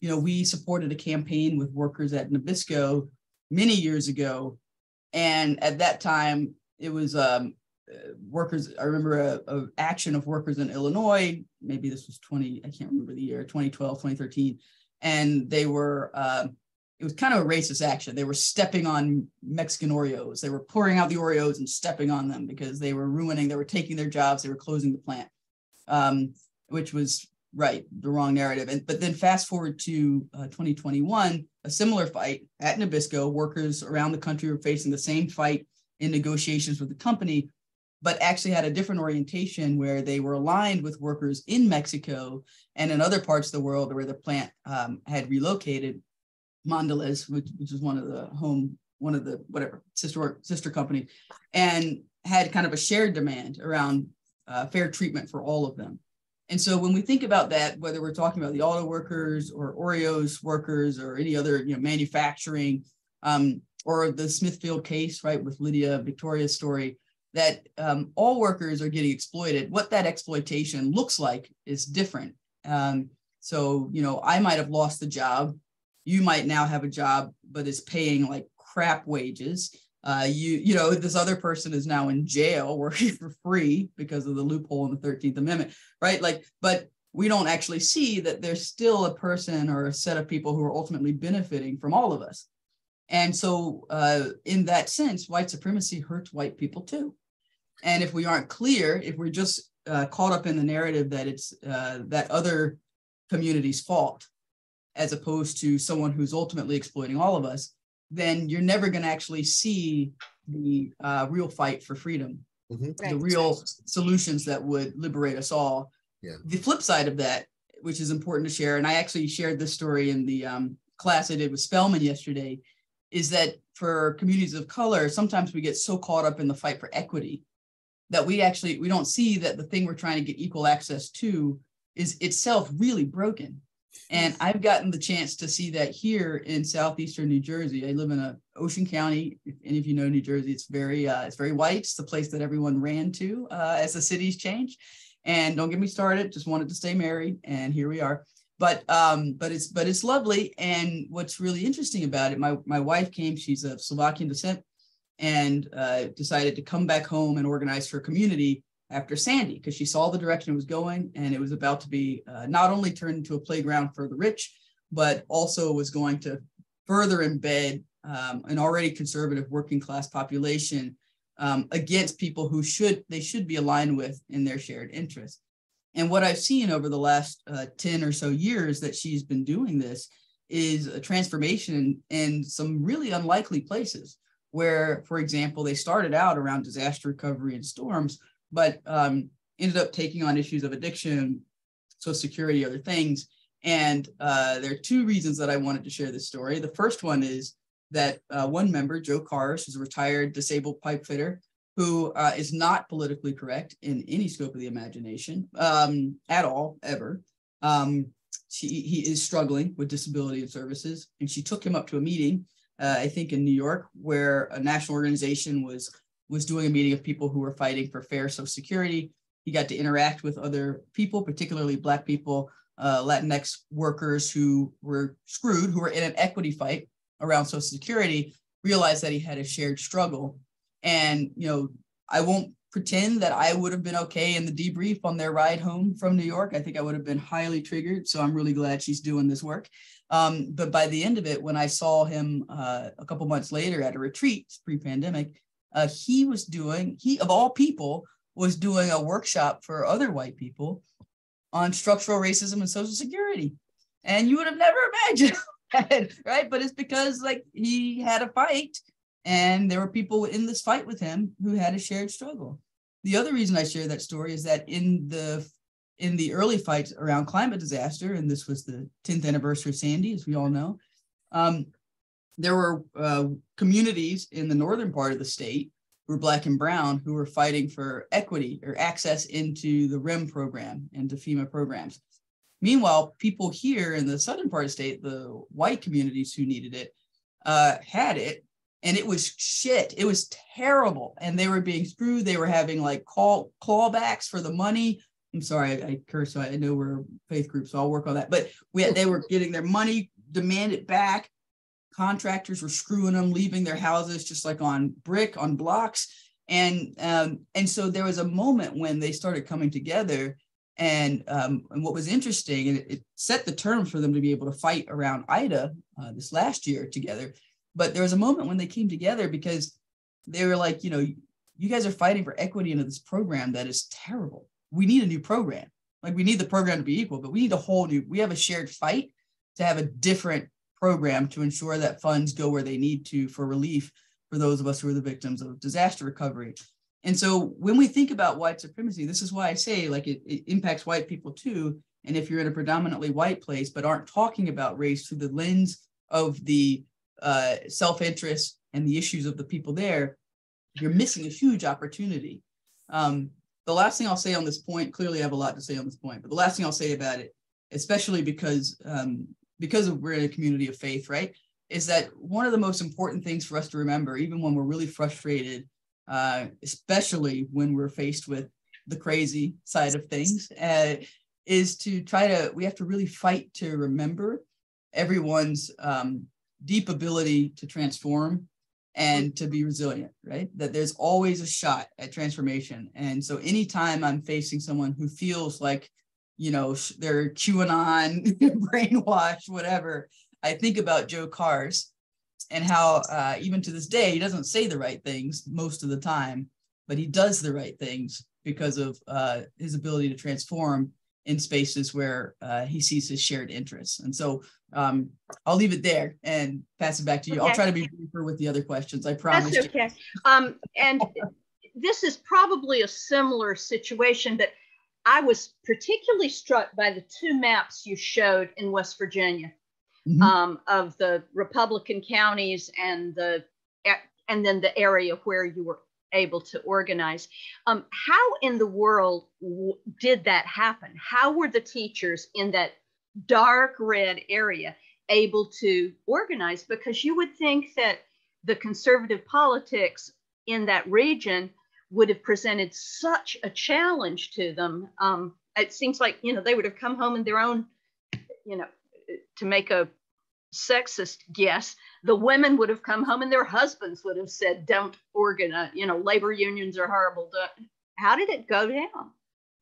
you know, we supported a campaign with workers at Nabisco many years ago. And at that time, it was um, uh, workers. I remember a, a, action of workers in Illinois. Maybe this was 20, I can't remember the year, 2012, 2013. And they were, uh, it was kind of a racist action. They were stepping on Mexican Oreos. They were pouring out the Oreos and stepping on them because they were ruining, they were taking their jobs, they were closing the plant, um, which was right, the wrong narrative. And but then fast forward to uh, 2021, a similar fight at Nabisco. Workers around the country were facing the same fight in negotiations with the company, but actually had a different orientation where they were aligned with workers in Mexico and in other parts of the world where the plant um, had relocated Mondelez, which, which is one of the home, one of the whatever sister sister company, and had kind of a shared demand around uh, fair treatment for all of them. And so when we think about that, whether we're talking about the auto workers or Oreos workers or any other you know manufacturing, um, or the Smithfield case, right, with Lydia Victoria's story, that um, all workers are getting exploited. What that exploitation looks like is different. Um, so you know, I might have lost the job you might now have a job but it's paying like crap wages uh, you you know this other person is now in jail working for free because of the loophole in the 13th amendment right? Like but we don't actually see that there's still a person or a set of people who are ultimately benefiting from all of us. And so uh, in that sense white supremacy hurts white people too. And if we aren't clear if we're just uh, caught up in the narrative that it's uh, that other community's fault as opposed to someone who's ultimately exploiting all of us, then you're never going to actually see the uh, real fight for freedom, mm-hmm. right. the real solutions that would liberate us all. Yeah. The flip side of that, which is important to share, and I actually shared this story in the um, class I did with Spelman yesterday, is that for communities of color, sometimes we get so caught up in the fight for equity that we actually we don't see that the thing we're trying to get equal access to is itself really broken and I've gotten the chance to see that here in southeastern New Jersey. I live in a Ocean County. If any of you know New Jersey, it's very uh, it's very white. It's the place that everyone ran to uh, as the cities change. And don't get me started. Just wanted to stay married, and here we are. But um, but it's but it's lovely. And what's really interesting about it, my my wife came. She's of Slovakian descent, and uh, decided to come back home and organize her community after Sandy because she saw the direction it was going and it was about to be uh, not only turned into a playground for the rich, but also was going to further embed um, an already conservative working class population um, against people who should they should be aligned with in their shared interests. And what I've seen over the last uh, 10 or so years that she's been doing this is a transformation in some really unlikely places where, for example, they started out around disaster recovery and storms, but um, ended up taking on issues of addiction, social security, other things. And uh, there are two reasons that I wanted to share this story. The first one is that uh, one member, Joe Kars, is a retired disabled pipe fitter who uh, is not politically correct in any scope of the imagination um, at all, ever. Um, she, he is struggling with disability and services, and she took him up to a meeting, uh, I think in New York, where a national organization was was doing a meeting of people who were fighting for fair Social Security. He got to interact with other people, particularly Black people, uh, Latinx workers who were screwed, who were in an equity fight around Social Security, realized that he had a shared struggle. And, you know, I won't pretend that I would have been okay in the debrief on their ride home from New York. I think I would have been highly triggered. So I'm really glad she's doing this work. Um, but by the end of it, when I saw him uh, a couple months later at a retreat pre pandemic, uh, he was doing, he of all people, was doing a workshop for other white people on structural racism and social security. And you would have never imagined right? But it's because like he had a fight and there were people in this fight with him who had a shared struggle. The other reason I share that story is that in the in the early fights around climate disaster, and this was the 10th anniversary of Sandy, as we all know, um, there were uh, communities in the northern part of the state who were black and brown who were fighting for equity or access into the REM program and to FEMA programs. Meanwhile, people here in the southern part of the state, the white communities who needed it, uh, had it, and it was shit. It was terrible, and they were being screwed. They were having like call clawbacks for the money. I'm sorry, I, I curse. So I know we're a faith group, so I'll work on that. But we had, they were getting their money demanded back. Contractors were screwing them, leaving their houses just like on brick on blocks, and um, and so there was a moment when they started coming together and, um, and what was interesting, and it, it, set the term for them to be able to fight around Ida uh, this last year together. But there was a moment when they came together because they were like, you know, you guys are fighting for equity into this program that is terrible. We need a new program. Like we need the program to be equal, but we need a whole new, we have a shared fight to have a different program to ensure that funds go where they need to for relief for those of us who are the victims of disaster recovery. And so when we think about white supremacy, this is why I say like it, it impacts white people too. And if you're in a predominantly white place, but aren't talking about race through the lens of the uh, self-interest and the issues of the people there, you're missing a huge opportunity. Um, the last thing I'll say on this point, clearly I have a lot to say on this point, but the last thing I'll say about it, especially because um, because we're in a community of faith, right, is that one of the most important things for us to remember, even when we're really frustrated uh, especially when we're faced with the crazy side of things, uh, is to try to, we have to really fight to remember everyone's um, deep ability to transform and to be resilient, right? That there's always a shot at transformation. And so anytime I'm facing someone who feels like, you know, they're QAnon, brainwashed, whatever, I think about Joe Cars and how uh, even to this day he doesn't say the right things most of the time, but he does the right things because of uh, his ability to transform in spaces where uh, he sees his shared interests. And so um, I'll leave it there and pass it back to you. Okay. I'll try to be briefer with the other questions. I promise. That's okay. Um, and this is probably a similar situation, but I was particularly struck by the two maps you showed in West Virginia mm-hmm. um, of the Republican counties and the and then the area where you were able to organize. Um, how in the world w- did that happen? How were the teachers in that dark red area able to organize? Because you would think that the conservative politics in that region would have presented such a challenge to them. Um, it seems like you know they would have come home in their own, you know, to make a sexist guess, the women would have come home and their husbands would have said, "Don't organize." You know, labor unions are horrible. How did it go down?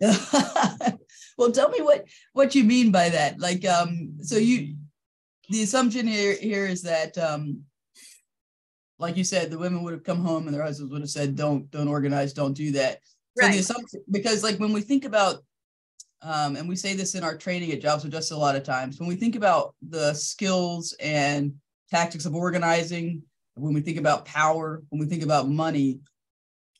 well, tell me what what you mean by that. Like, um, so you the assumption here here is that um like you said the women would have come home and their husbands would have said don't don't organize don't do that so Right. the assumption because like when we think about um and we say this in our training at jobs with just a lot of times when we think about the skills and tactics of organizing when we think about power when we think about money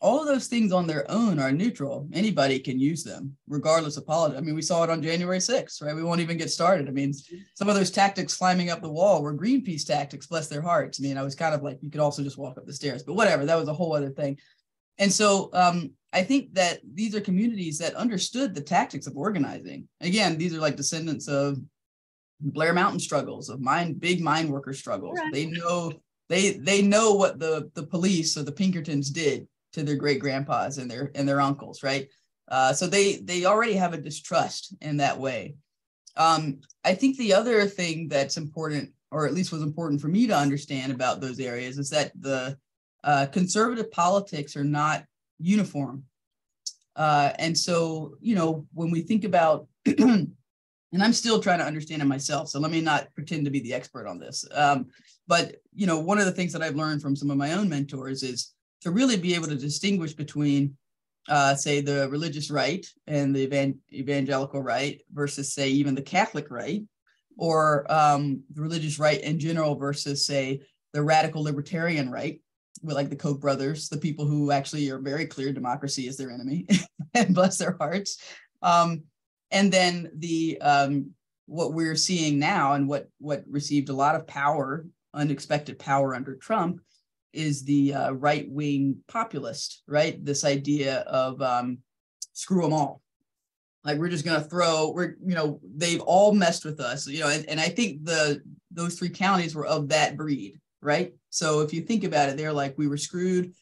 all of those things on their own are neutral. Anybody can use them, regardless of politics. I mean, we saw it on January 6th, right? We won't even get started. I mean, some of those tactics climbing up the wall were Greenpeace tactics, bless their hearts. I mean, I was kind of like, you could also just walk up the stairs, but whatever, that was a whole other thing. And so um, I think that these are communities that understood the tactics of organizing. Again, these are like descendants of Blair Mountain struggles, of mine, big mine worker struggles. Right. They know they they know what the the police or the Pinkertons did to their great grandpas and their and their uncles, right? Uh, so they they already have a distrust in that way. Um, I think the other thing that's important, or at least was important for me to understand about those areas, is that the uh, conservative politics are not uniform. Uh, and so, you know, when we think about, and I'm still trying to understand it myself, so let me not pretend to be the expert on this. Um, but you know, one of the things that I've learned from some of my own mentors is to really be able to distinguish between, uh, say, the religious right and the evan- evangelical right versus, say, even the Catholic right, or um, the religious right in general versus, say, the radical libertarian right, with like the Koch brothers, the people who actually are very clear democracy is their enemy, and bless their hearts. Um, and then the um, what we're seeing now, and what what received a lot of power, unexpected power under Trump, is the uh, right wing populist, right? This idea of um, screw them all. Like we're just gonna throw, we're you know they've all messed with us, you know, and, and I think the those three counties were of that breed, right? So if you think about it, they're like we were screwed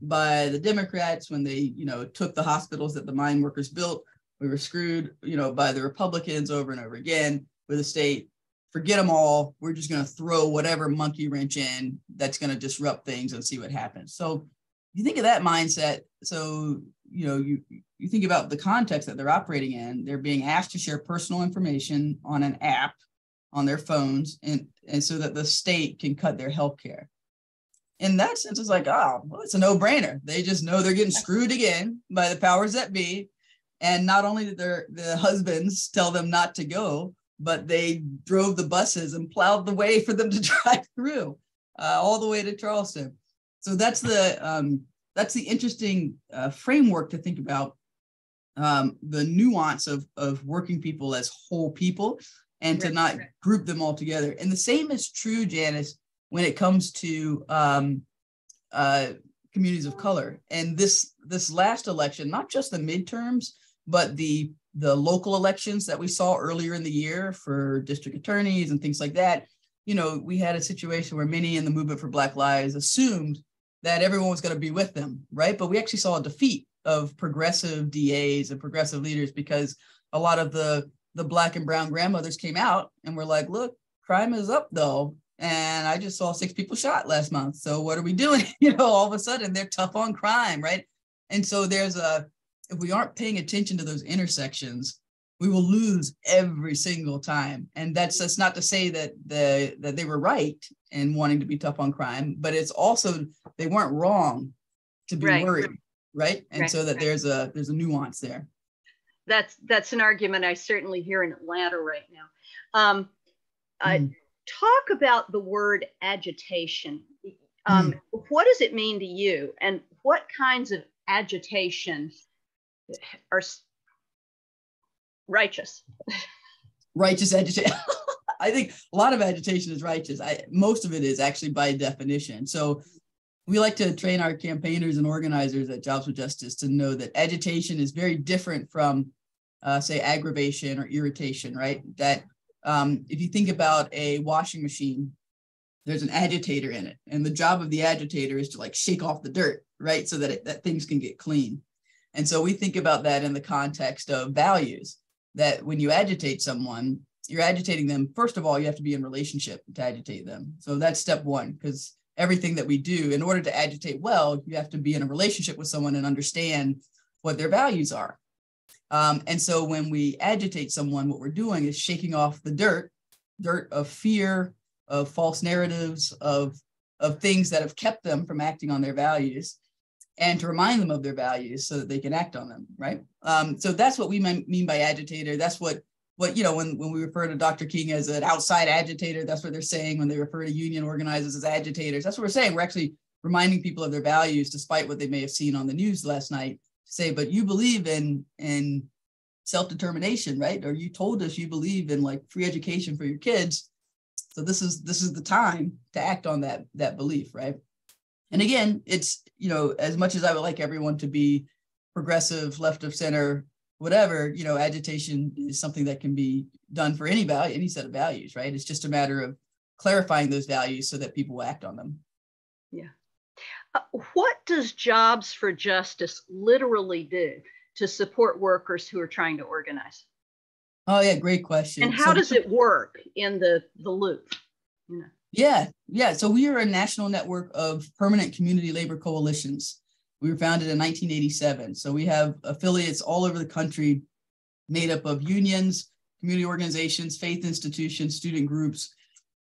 by the Democrats when they you know took the hospitals that the mine workers built. We were screwed, you know, by the Republicans over and over again with the state forget them all. We're just going to throw whatever monkey wrench in that's going to disrupt things and see what happens. So you think of that mindset. So, you know, you, you think about the context that they're operating in, they're being asked to share personal information on an app on their phones and, and so that the state can cut their health care. In that sense, it's like, oh, well, it's a no brainer. They just know they're getting screwed again by the powers that be. And not only did their the husbands tell them not to go, but they drove the buses and plowed the way for them to drive through uh, all the way to Charleston. So that's the um, that's the interesting uh, framework to think about um, the nuance of of working people as whole people and to not right. group them all together. And the same is true, Janice, when it comes to um, uh, communities of color. And this this last election, not just the midterms, but the the local elections that we saw earlier in the year for district attorneys and things like that, you know, we had a situation where many in the movement for Black Lives assumed that everyone was going to be with them, right? But we actually saw a defeat of progressive DAs and progressive leaders because a lot of the the black and brown grandmothers came out and were like, look, crime is up though. And I just saw six people shot last month. So what are we doing? you know, all of a sudden they're tough on crime, right? And so there's a if we aren't paying attention to those intersections, we will lose every single time. And that's that's not to say that the that they were right in wanting to be tough on crime, but it's also they weren't wrong to be Right. worried, right? And Right, so that right. there's a there's a nuance there. That's that's an argument I certainly hear in Atlanta right now. Um, I- Mm. talk about the word agitation. Um, What does it mean to you, and what kinds of agitation are righteous? righteous agitation. I think a lot of agitation is righteous. I most of it is actually by definition. So we like to train our campaigners and organizers at Jobs with Justice to know that agitation is very different from, uh, say, aggravation or irritation. Right? That um, if you think about a washing machine, there's an agitator in it, and the job of the agitator is to like shake off the dirt, right, so that it, that things can get clean. And so we think about that in the context of values that when you agitate someone, you're agitating them. First of all, you have to be in relationship to agitate them. So that's step one, because everything that we do, in order to agitate well, you have to be in a relationship with someone and understand what their values are. Um, and so when we agitate someone, what we're doing is shaking off the dirt, dirt of fear, of false narratives, of, of things that have kept them from acting on their values and to remind them of their values so that they can act on them, right? Um, so that's what we mean by agitator. That's what what you know when when we refer to Dr. King as an outside agitator, that's what they're saying when they refer to union organizers as agitators. That's what we're saying. We're actually reminding people of their values, despite what they may have seen on the news last night. Say, but you believe in in self-determination, right? Or you told us you believe in like free education for your kids. So this is this is the time to act on that that belief, right? And again, it's you know as much as I would like everyone to be progressive, left of center, whatever, you know, agitation is something that can be done for any value, any set of values, right? It's just a matter of clarifying those values so that people will act on them. Yeah. Uh, what does Jobs for Justice literally do to support workers who are trying to organize? Oh yeah, great question. And how so, does it work in the the loop? You know? Yeah, yeah. So we are a national network of permanent community labor coalitions. We were founded in 1987. So we have affiliates all over the country made up of unions, community organizations, faith institutions, student groups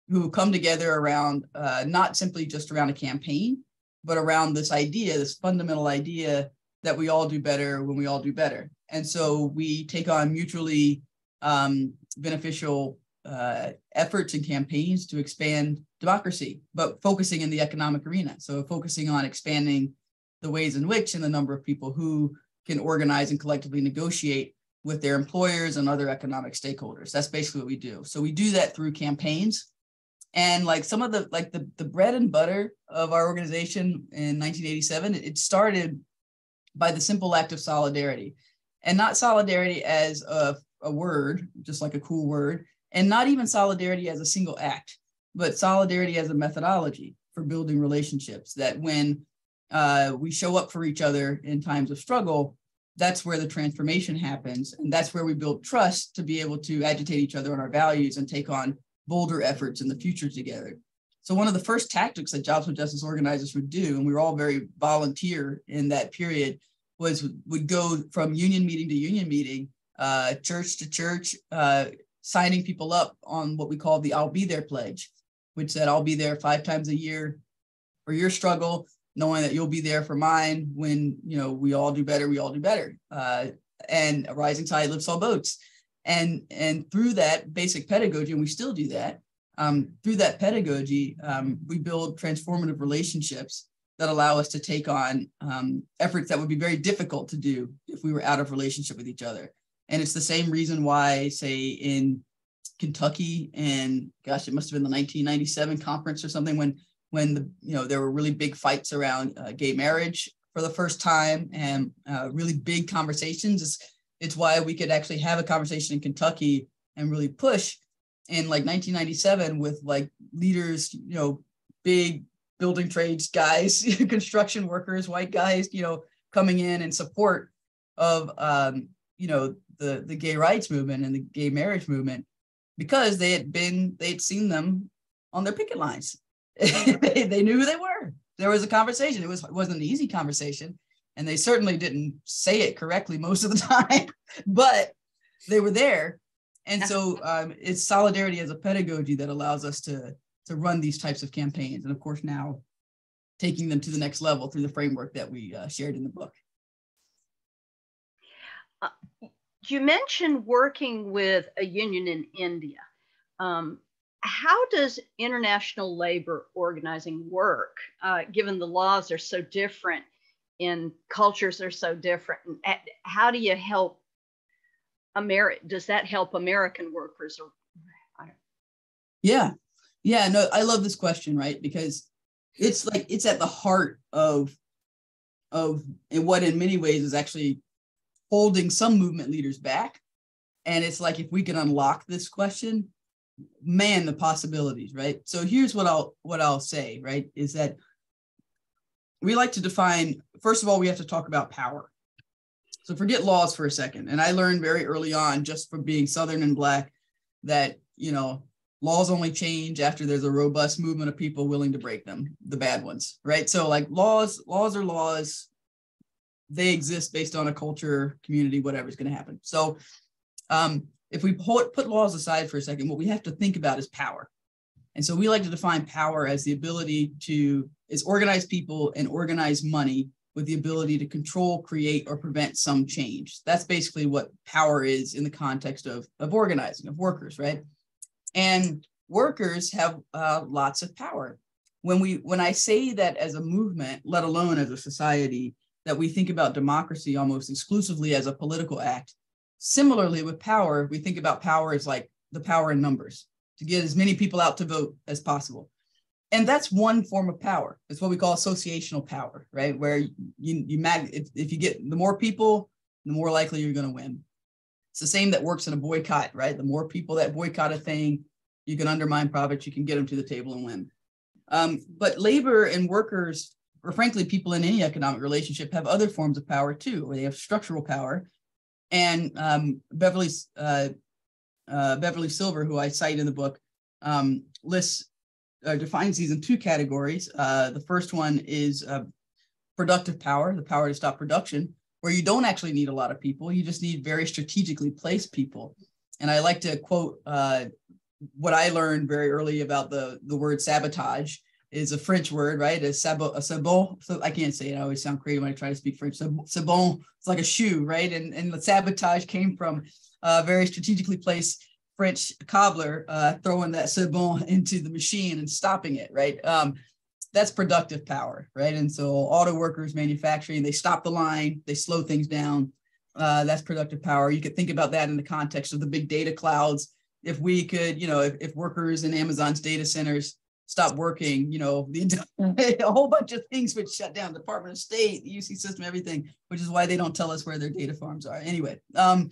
who come together around uh, not simply just around a campaign, but around this idea, this fundamental idea that we all do better when we all do better. And so we take on mutually um, beneficial uh, efforts and campaigns to expand democracy, but focusing in the economic arena. So focusing on expanding the ways in which and the number of people who can organize and collectively negotiate with their employers and other economic stakeholders. That's basically what we do. So we do that through campaigns. And like some of the like the, the bread and butter of our organization in 1987, it started by the simple act of solidarity. And not solidarity as a, a word, just like a cool word, and not even solidarity as a single act, but solidarity as a methodology for building relationships. That when uh, we show up for each other in times of struggle, that's where the transformation happens. And that's where we build trust to be able to agitate each other on our values and take on bolder efforts in the future together. So one of the first tactics that Jobs for Justice organizers would do, and we were all very volunteer in that period, was would go from union meeting to union meeting, uh, church to church, uh, signing people up on what we call the I'll Be There pledge, which said I'll be there five times a year for your struggle, knowing that you'll be there for mine when you know we all do better, we all do better. Uh, and a rising tide lifts all boats. And and through that basic pedagogy, and we still do that, um, through that pedagogy, um, we build transformative relationships that allow us to take on um, efforts that would be very difficult to do if we were out of relationship with each other. And it's the same reason why, say, in Kentucky, and gosh, it must have been the 1997 conference or something when when the you know there were really big fights around uh, gay marriage for the first time and uh, really big conversations. It's, it's why we could actually have a conversation in Kentucky and really push in like 1997 with like leaders, you know, big building trades guys, construction workers, white guys, you know, coming in in support of um, you know the the gay rights movement and the gay marriage movement because they had been they'd seen them on their picket lines. they, they knew who they were. There was a conversation. It was it wasn't an easy conversation, and they certainly didn't say it correctly most of the time, but they were there. And so um, it's solidarity as a pedagogy that allows us to to run these types of campaigns, and of course now taking them to the next level through the framework that we uh, shared in the book. Uh, you mentioned working with a union in India. Um, how does international labor organizing work, uh, given the laws are so different and cultures are so different? And how do you help America? Does that help American workers? Or yeah, yeah. No, I love this question, right? Because it's like it's at the heart of of what in many ways is actually holding some movement leaders back. And it's like if we can unlock this question, man, the possibilities, right? So here's what I'll what I'll say, right? Is that we like to define, first of all, we have to talk about power. So forget laws for a second. And I learned very early on, just from being Southern and Black, that, you know, laws only change after there's a robust movement of people willing to break them, the bad ones, right? So like laws, laws are laws they exist based on a culture, community, whatever is going to happen. So um, if we put, put laws aside for a second, what we have to think about is power. And so we like to define power as the ability to is organize people and organize money with the ability to control, create, or prevent some change. That's basically what power is in the context of, of organizing, of workers, right? And workers have uh, lots of power. When we when I say that as a movement, let alone as a society, that we think about democracy almost exclusively as a political act. Similarly, with power, we think about power as like the power in numbers to get as many people out to vote as possible. And that's one form of power. It's what we call associational power, right? Where you you mag if, if you get the more people, the more likely you're going to win. It's the same that works in a boycott, right? The more people that boycott a thing, you can undermine profits, you can get them to the table and win. Um, but labor and workers, or frankly, people in any economic relationship, have other forms of power too, or they have structural power. And um, Beverly uh, uh, Beverly Silver, who I cite in the book, um, lists uh, defines these in two categories. Uh, the first one is uh, productive power, the power to stop production, where you don't actually need a lot of people. You just need very strategically placed people. And I like to quote uh, what I learned very early about the, the word sabotage is a French word, right? A sabot, a sabot. So I can't say it. I always sound crazy when I try to speak French. Sabon, it's like a shoe, right? And and the sabotage came from a very strategically placed French cobbler uh, throwing that sabon into the machine and stopping it, right? Um, that's productive power, right? And so auto workers, manufacturing, they stop the line, they slow things down. Uh, that's productive power. You could think about that in the context of the big data clouds. If we could, you know, if, if workers in Amazon's data centers stop working, you know, the a whole bunch of things would shut down. Department of State, the UC system, everything, which is why they don't tell us where their data farms are. Anyway, um,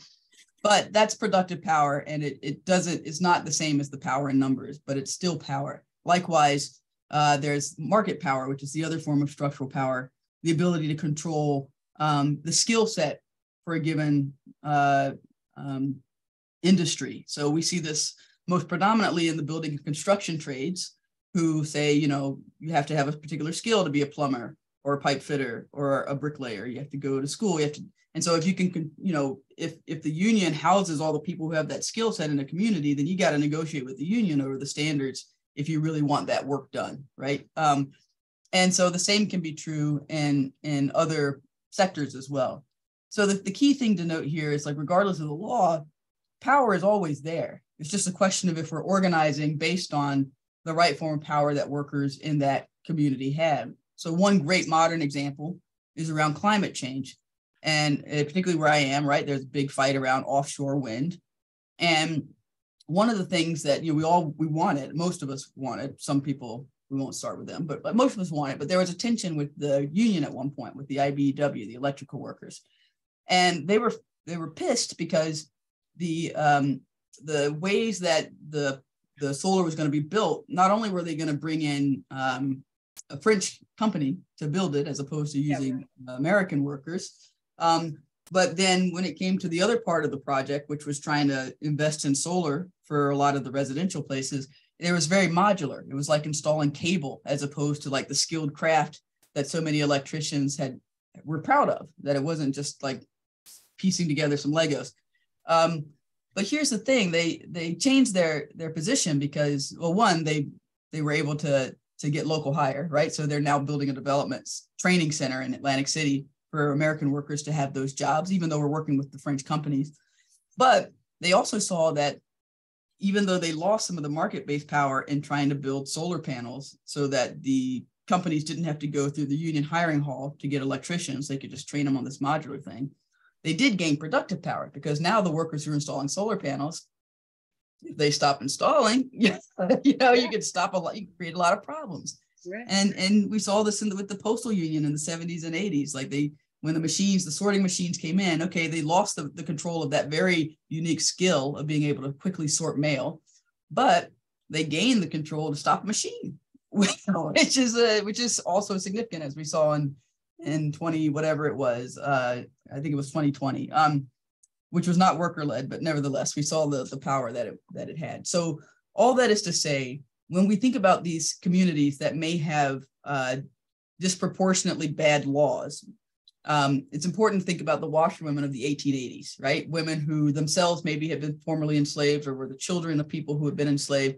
but that's productive power and it, it doesn't it's not the same as the power in numbers but it's still power likewise uh, there's market power which is the other form of structural power the ability to control um, the skill set for a given uh, um, industry so we see this most predominantly in the building and construction trades who say you know you have to have a particular skill to be a plumber or a pipe fitter or a bricklayer you have to go to school you have to and so if you can, you know, if if the union houses all the people who have that skill set in a community, then you got to negotiate with the union over the standards if you really want that work done, right? Um, and so the same can be true in in other sectors as well. So the, the key thing to note here is like regardless of the law, power is always there. It's just a question of if we're organizing based on the right form of power that workers in that community have. So one great modern example is around climate change and uh, particularly where I am, right, there's a big fight around offshore wind. And one of the things that you know we all we wanted, most of us wanted, some people we won't start with them, but, but most of us wanted, but there was a tension with the union at one point with the IBEW, the electrical workers. And they were they were pissed because the um, the ways that the the solar was going to be built, not only were they going to bring in um, a French company to build it as opposed to using yeah. American workers, um, but then when it came to the other part of the project, which was trying to invest in solar for a lot of the residential places, it was very modular. It was like installing cable as opposed to like the skilled craft that so many electricians had were proud of, that it wasn't just like piecing together some Legos. Um, but here's the thing, they they changed their their position because well, one, they they were able to to get local hire, right? So they're now building a development training center in Atlantic City for American workers to have those jobs, even though we're working with the French companies. But they also saw that even though they lost some of the market based power in trying to build solar panels so that the companies didn't have to go through the union hiring hall to get electricians, they could just train them on this modular thing. They did gain productive power because now the workers who are installing solar panels, if they stop installing, you uh, know, you could stop a lot, you create a lot of problems. Right. And and we saw this in the, with the postal union in the 70s and 80s. Like they when the machines, the sorting machines came in, okay, they lost the, the control of that very unique skill of being able to quickly sort mail, but they gained the control to stop a machine, which is a, which is also significant as we saw in in 20 whatever it was. Uh, I think it was 2020. Um, which was not worker led, but nevertheless, we saw the, the power that it that it had. So all that is to say, when we think about these communities that may have uh, disproportionately bad laws, um, it's important to think about the washerwomen of the 1880s, right? Women who themselves maybe had been formerly enslaved or were the children of people who had been enslaved.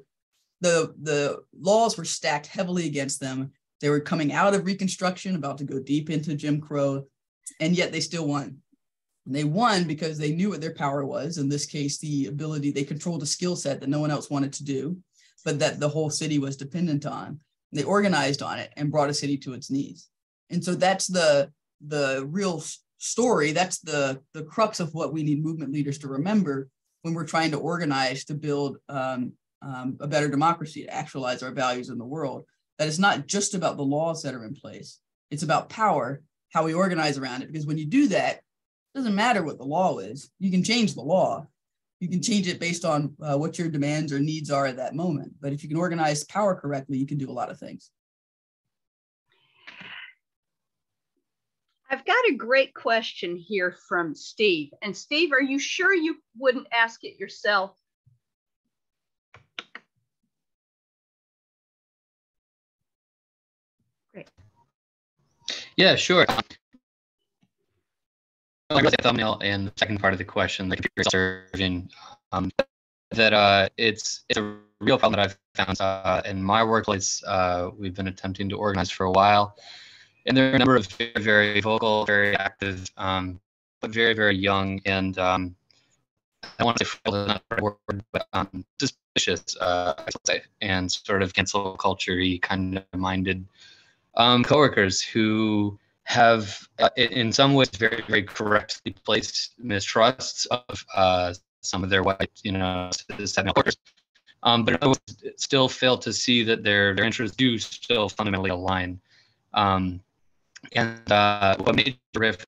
the the laws were stacked heavily against them. They were coming out of Reconstruction, about to go deep into Jim Crow, and yet they still won. And they won because they knew what their power was. In this case, the ability they controlled a skill set that no one else wanted to do, but that the whole city was dependent on. They organized on it and brought a city to its knees. And so that's the the real story. That's the the crux of what we need movement leaders to remember when we're trying to organize to build um, um, a better democracy, to actualize our values in the world. That it's not just about the laws that are in place. It's about power, how we organize around it. Because when you do that, it doesn't matter what the law is. You can change the law. You can change it based on uh, what your demands or needs are at that moment. But if you can organize power correctly, you can do a lot of things. I've got a great question here from Steve. And Steve, are you sure you wouldn't ask it yourself? Great. Yeah, sure. Like the thumbnail and the second part of the question, the computer serving, um, that uh, it's it's a real problem that I've found uh, in my workplace. Uh, we've been attempting to organize for a while and there are a number of very, very vocal, very active, um, but very, very young and um, I want to say not word, but um, suspicious, uh, I and sort of cancel culture kind of minded um, coworkers who have, uh, in some ways, very, very correctly placed mistrusts of uh, some of their white, you know, technical workers. Um, but words, still fail to see that their their interests do still fundamentally align. Um, and uh, what made riff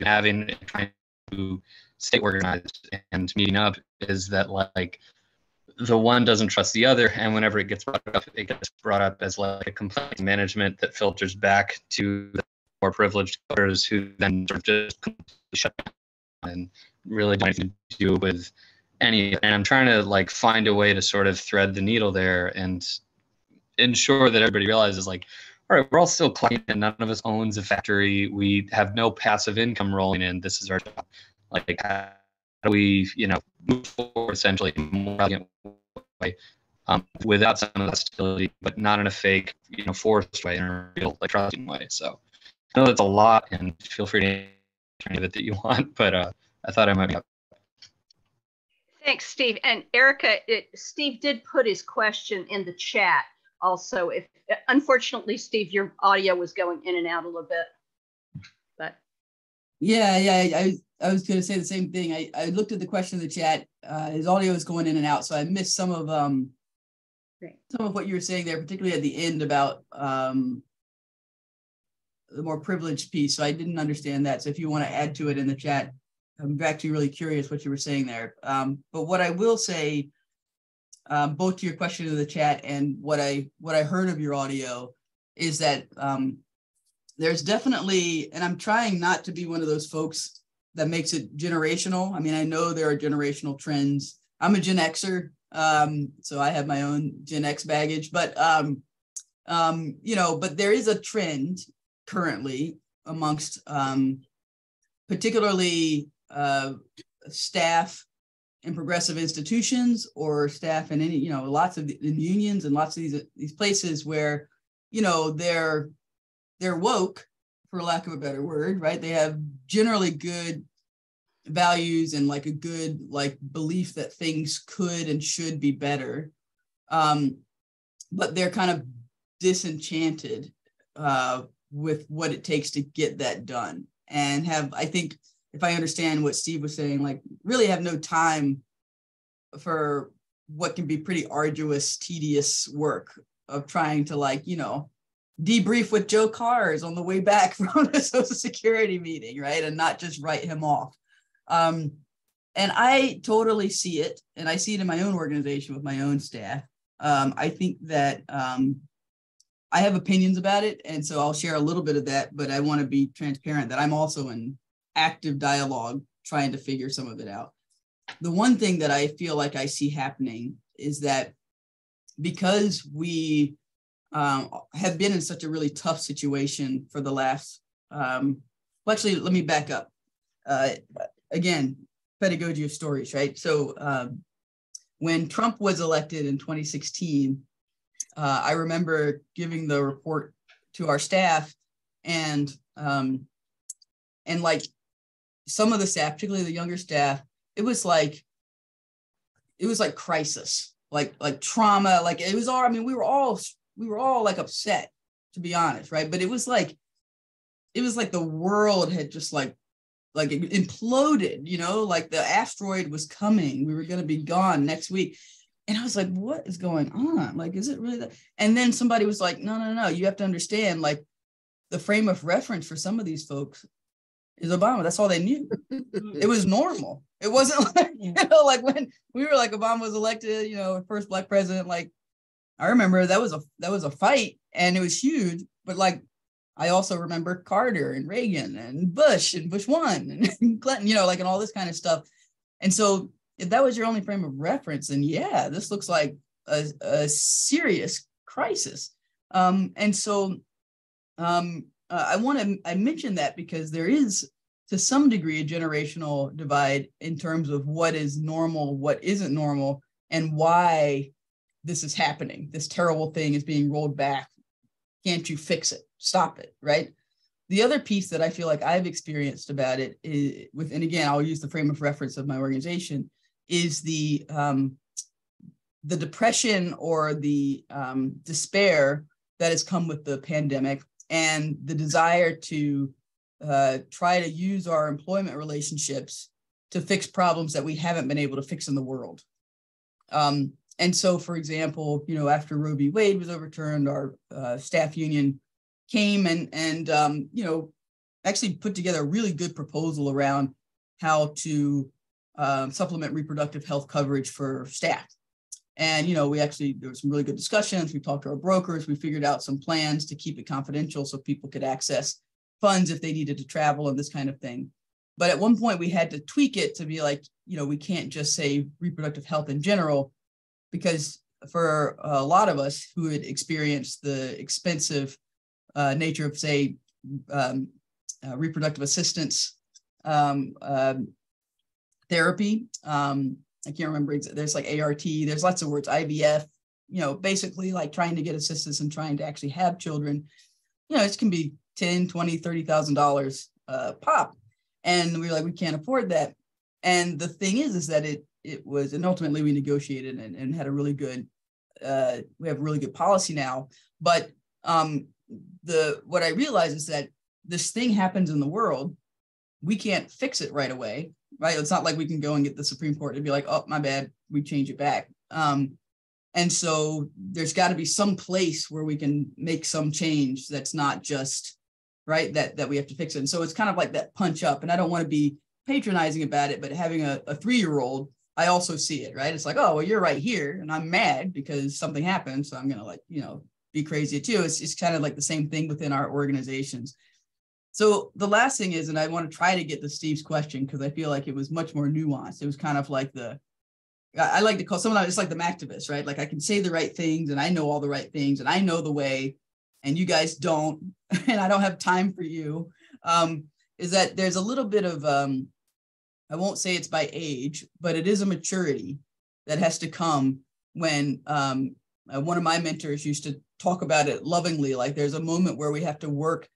having trying to stay organized and meeting up is that like the one doesn't trust the other and whenever it gets brought up it gets brought up as like a complaint management that filters back to the more privileged voters who then sort of just shut down and really don't to do with any and i'm trying to like find a way to sort of thread the needle there and ensure that everybody realizes like all right, we're all still clean and none of us owns a factory. We have no passive income rolling in. This is our job. Like, do we, you know, move forward essentially more elegant way um, without some of that stability, but not in a fake, you know, forced way, in a real, like, trusting way. So I know that's a lot and feel free to any of it that you want, but uh, I thought I might be up. Thanks, Steve. And Erica, it, Steve did put his question in the chat also if unfortunately steve your audio was going in and out a little bit yeah yeah i, I was going to say the same thing. I, I looked at the question in the chat uh, his audio is going in and out so i missed some of um Great. some of what you were saying there particularly at the end about um the more privileged piece so i didn't understand that. So if you want to add to it in the chat i'm actually really curious what you were saying there. Um, but what i will say um, both to your question in the chat and what I what I heard of your audio is that um, there's definitely, and I'm trying not to be one of those folks that makes it generational. I mean, I know there are generational trends. I'm a Gen Xer, um, so I have my own Gen X baggage, but um, um, you know, but there is a trend currently amongst um, particularly uh, staff in progressive institutions or staff in any, you know, lots of in unions and lots of these these places where, you know, they're they're woke, for lack of a better word, right? They have generally good values and like a good like belief that things could and should be better. Um, but they're kind of disenchanted uh, with what it takes to get that done and have, I think, if I understand what Steve was saying, like really have no time for what can be pretty arduous, tedious work of trying to like, you know, debrief with Joe Cars on the way back from the Social Security meeting, right? And not just write him off. Um, and I totally see it, and I see it in my own organization with my own staff. Um, I think that um, I have opinions about it, and so I'll share a little bit of that. But I want to be transparent that I'm also in active dialogue trying to figure some of it out. The one thing that I feel like I see happening is that because we um, have been in such a really tough situation for the last, um, well, actually, let me back up. Uh, again, pedagogy of stories, right? So um, when Trump was elected in 2016, uh, I remember giving the report to our staff, and um, and like some of the staff, particularly the younger staff, it was like it was like crisis, like like trauma, like it was all. I mean, we were all we were all like upset, to be honest, right? But it was like it was like the world had just like like it imploded, you know, like the asteroid was coming. We were going to be gone next week. And I was like, what is going on? Like, is it really that? And then somebody was like, no, no, no, you have to understand, like, the frame of reference for some of these folks is Obama. That's all they knew. it was normal. It wasn't like, you know, like when we were like Obama was elected, you know, first black president, like I remember that was a that was a fight and it was huge, but like I also remember Carter and Reagan and Bush and Bush one and Clinton, you know, like and all this kind of stuff. And so if that was your only frame of reference, then yeah, this looks like a, a serious crisis. Um, and so um, uh, I want to I mentioned that because there is to some degree a generational divide in terms of what is normal, what isn't normal, and why this is happening. This terrible thing is being rolled back. Can't you fix it? Stop it, right? The other piece that I feel like I've experienced about it is with, and again, I'll use the frame of reference of my organization, is the um, the depression or the um, despair that has come with the pandemic and the desire to uh, try to use our employment relationships to fix problems that we haven't been able to fix in the world. Um, and so, for example, you know, after Roe v. Wade was overturned, our uh, staff union came and and um, you know actually put together a really good proposal around how to um, supplement reproductive health coverage for staff. And you know, we actually there was some really good discussions. We talked to our brokers. We figured out some plans to keep it confidential so people could access funds if they needed to travel and this kind of thing. But at one point, we had to tweak it to be like, you know, we can't just say reproductive health in general, because for a lot of us who had experienced the expensive uh, nature of, say, um, uh, reproductive assistance um, uh, therapy. Um, I can't remember. There's like ART. There's lots of words. IVF. You know, basically like trying to get assistance and trying to actually have children. You know, it can be 10, 20, 30,000 dollars uh, pop. And we were like, we can't afford that. And the thing is, is that it it was, and ultimately we negotiated and, and had a really good, uh, we have really good policy now. But um, the what I realize is that this thing happens in the world, we can't fix it right away, right? It's not like we can go and get the Supreme Court and be like, oh, my bad, we change it back. Um, and so there's got to be some place where we can make some change that's not just right that that we have to fix it. And so it's kind of like that punch up. And I don't want to be patronizing about it, but having a, a three year old, I also see it, right? It's like, oh, well, you're right here, and I'm mad because something happened, so I'm gonna like, you know, be crazy too. It's it's kind of like the same thing within our organizations. So the last thing is, and I want to try to get to Steve's question because I feel like it was much more nuanced. It was kind of like the I like to call someone it's like the activist, right? Like I can say the right things and I know all the right things and I know the way, and you guys don't, and I don't have time for you. Um, is that there's a little bit of um, I won't say it's by age, but it is a maturity that has to come when um, uh, one of my mentors used to talk about it lovingly. Like there's a moment where we have to work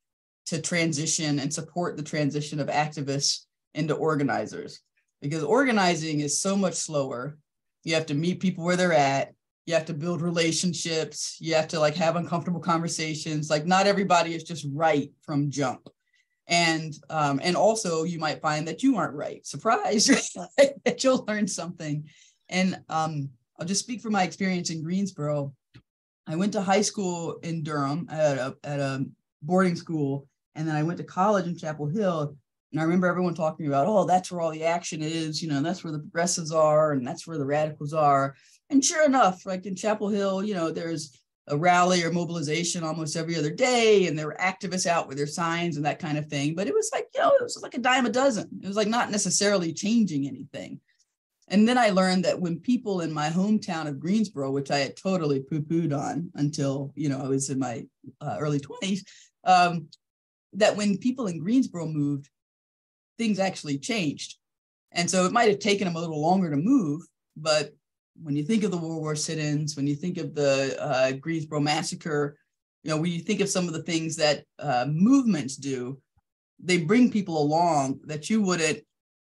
to transition and support the transition of activists into organizers because organizing is so much slower. You have to meet people where they're at. You have to build relationships. You have to like have uncomfortable conversations. Like not everybody is just right from jump. And um, and also you might find that you aren't right. Surprise, that you'll learn something. And um, I'll just speak from my experience in Greensboro. I went to high school in Durham at a, at a boarding school, and then I went to college in Chapel Hill. And I remember everyone talking about, oh, that's where all the action is, you know, that's where the progressives are, and that's where the radicals are. And sure enough, like in Chapel Hill, you know, there's a rally or mobilization almost every other day, and there were activists out with their signs and that kind of thing. But it was like, you know, it was like a dime a dozen. It was like not necessarily changing anything. And then I learned that when people in my hometown of Greensboro, which I had totally poo-pooed on until you know I was in my uh, early 20s, um, that when people in Greensboro moved, things actually changed. And so it might have taken them a little longer to move, but when you think of the Woolworth sit-ins, when you think of the uh, Greensboro massacre, you know, when you think of some of the things that uh, movements do, they bring people along that you wouldn't,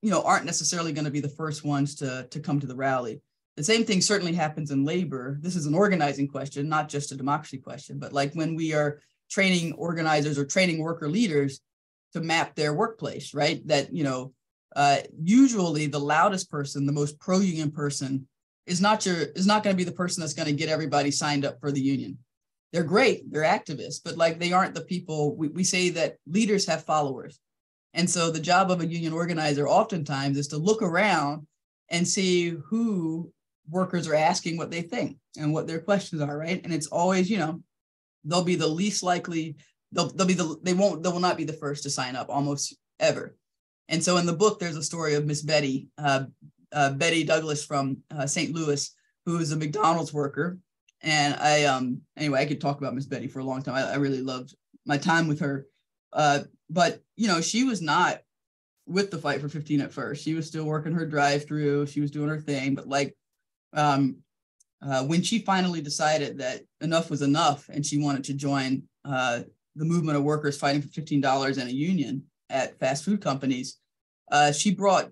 you know, aren't necessarily going to be the first ones to to come to the rally. The same thing certainly happens in labor. This is an organizing question, not just a democracy question. But like when we are training organizers or training worker leaders to map their workplace, right? That you know, uh, usually the loudest person, the most pro-union person, is not your is not going to be the person that's going to get everybody signed up for the union. They're great they're activists but like they aren't the people we, we say that leaders have followers. And so the job of a union organizer oftentimes is to look around and see who workers are asking what they think and what their questions are right? And it's always you know they'll be the least likely they'll, they'll be the they won't they will not be the first to sign up almost ever. And so in the book there's a story of miss betty uh, uh, betty douglas from uh, st louis who is a mcdonald's worker and I um anyway, I could talk about Miss Betty for a long time. I, I really loved my time with her. Uh, but you know, she was not with the fight for 15 at first. She was still working her drive-through. She was doing her thing. But like um uh, when she finally decided that enough was enough and she wanted to join uh, the movement of workers fighting for $15 in a union at fast food companies, uh, she brought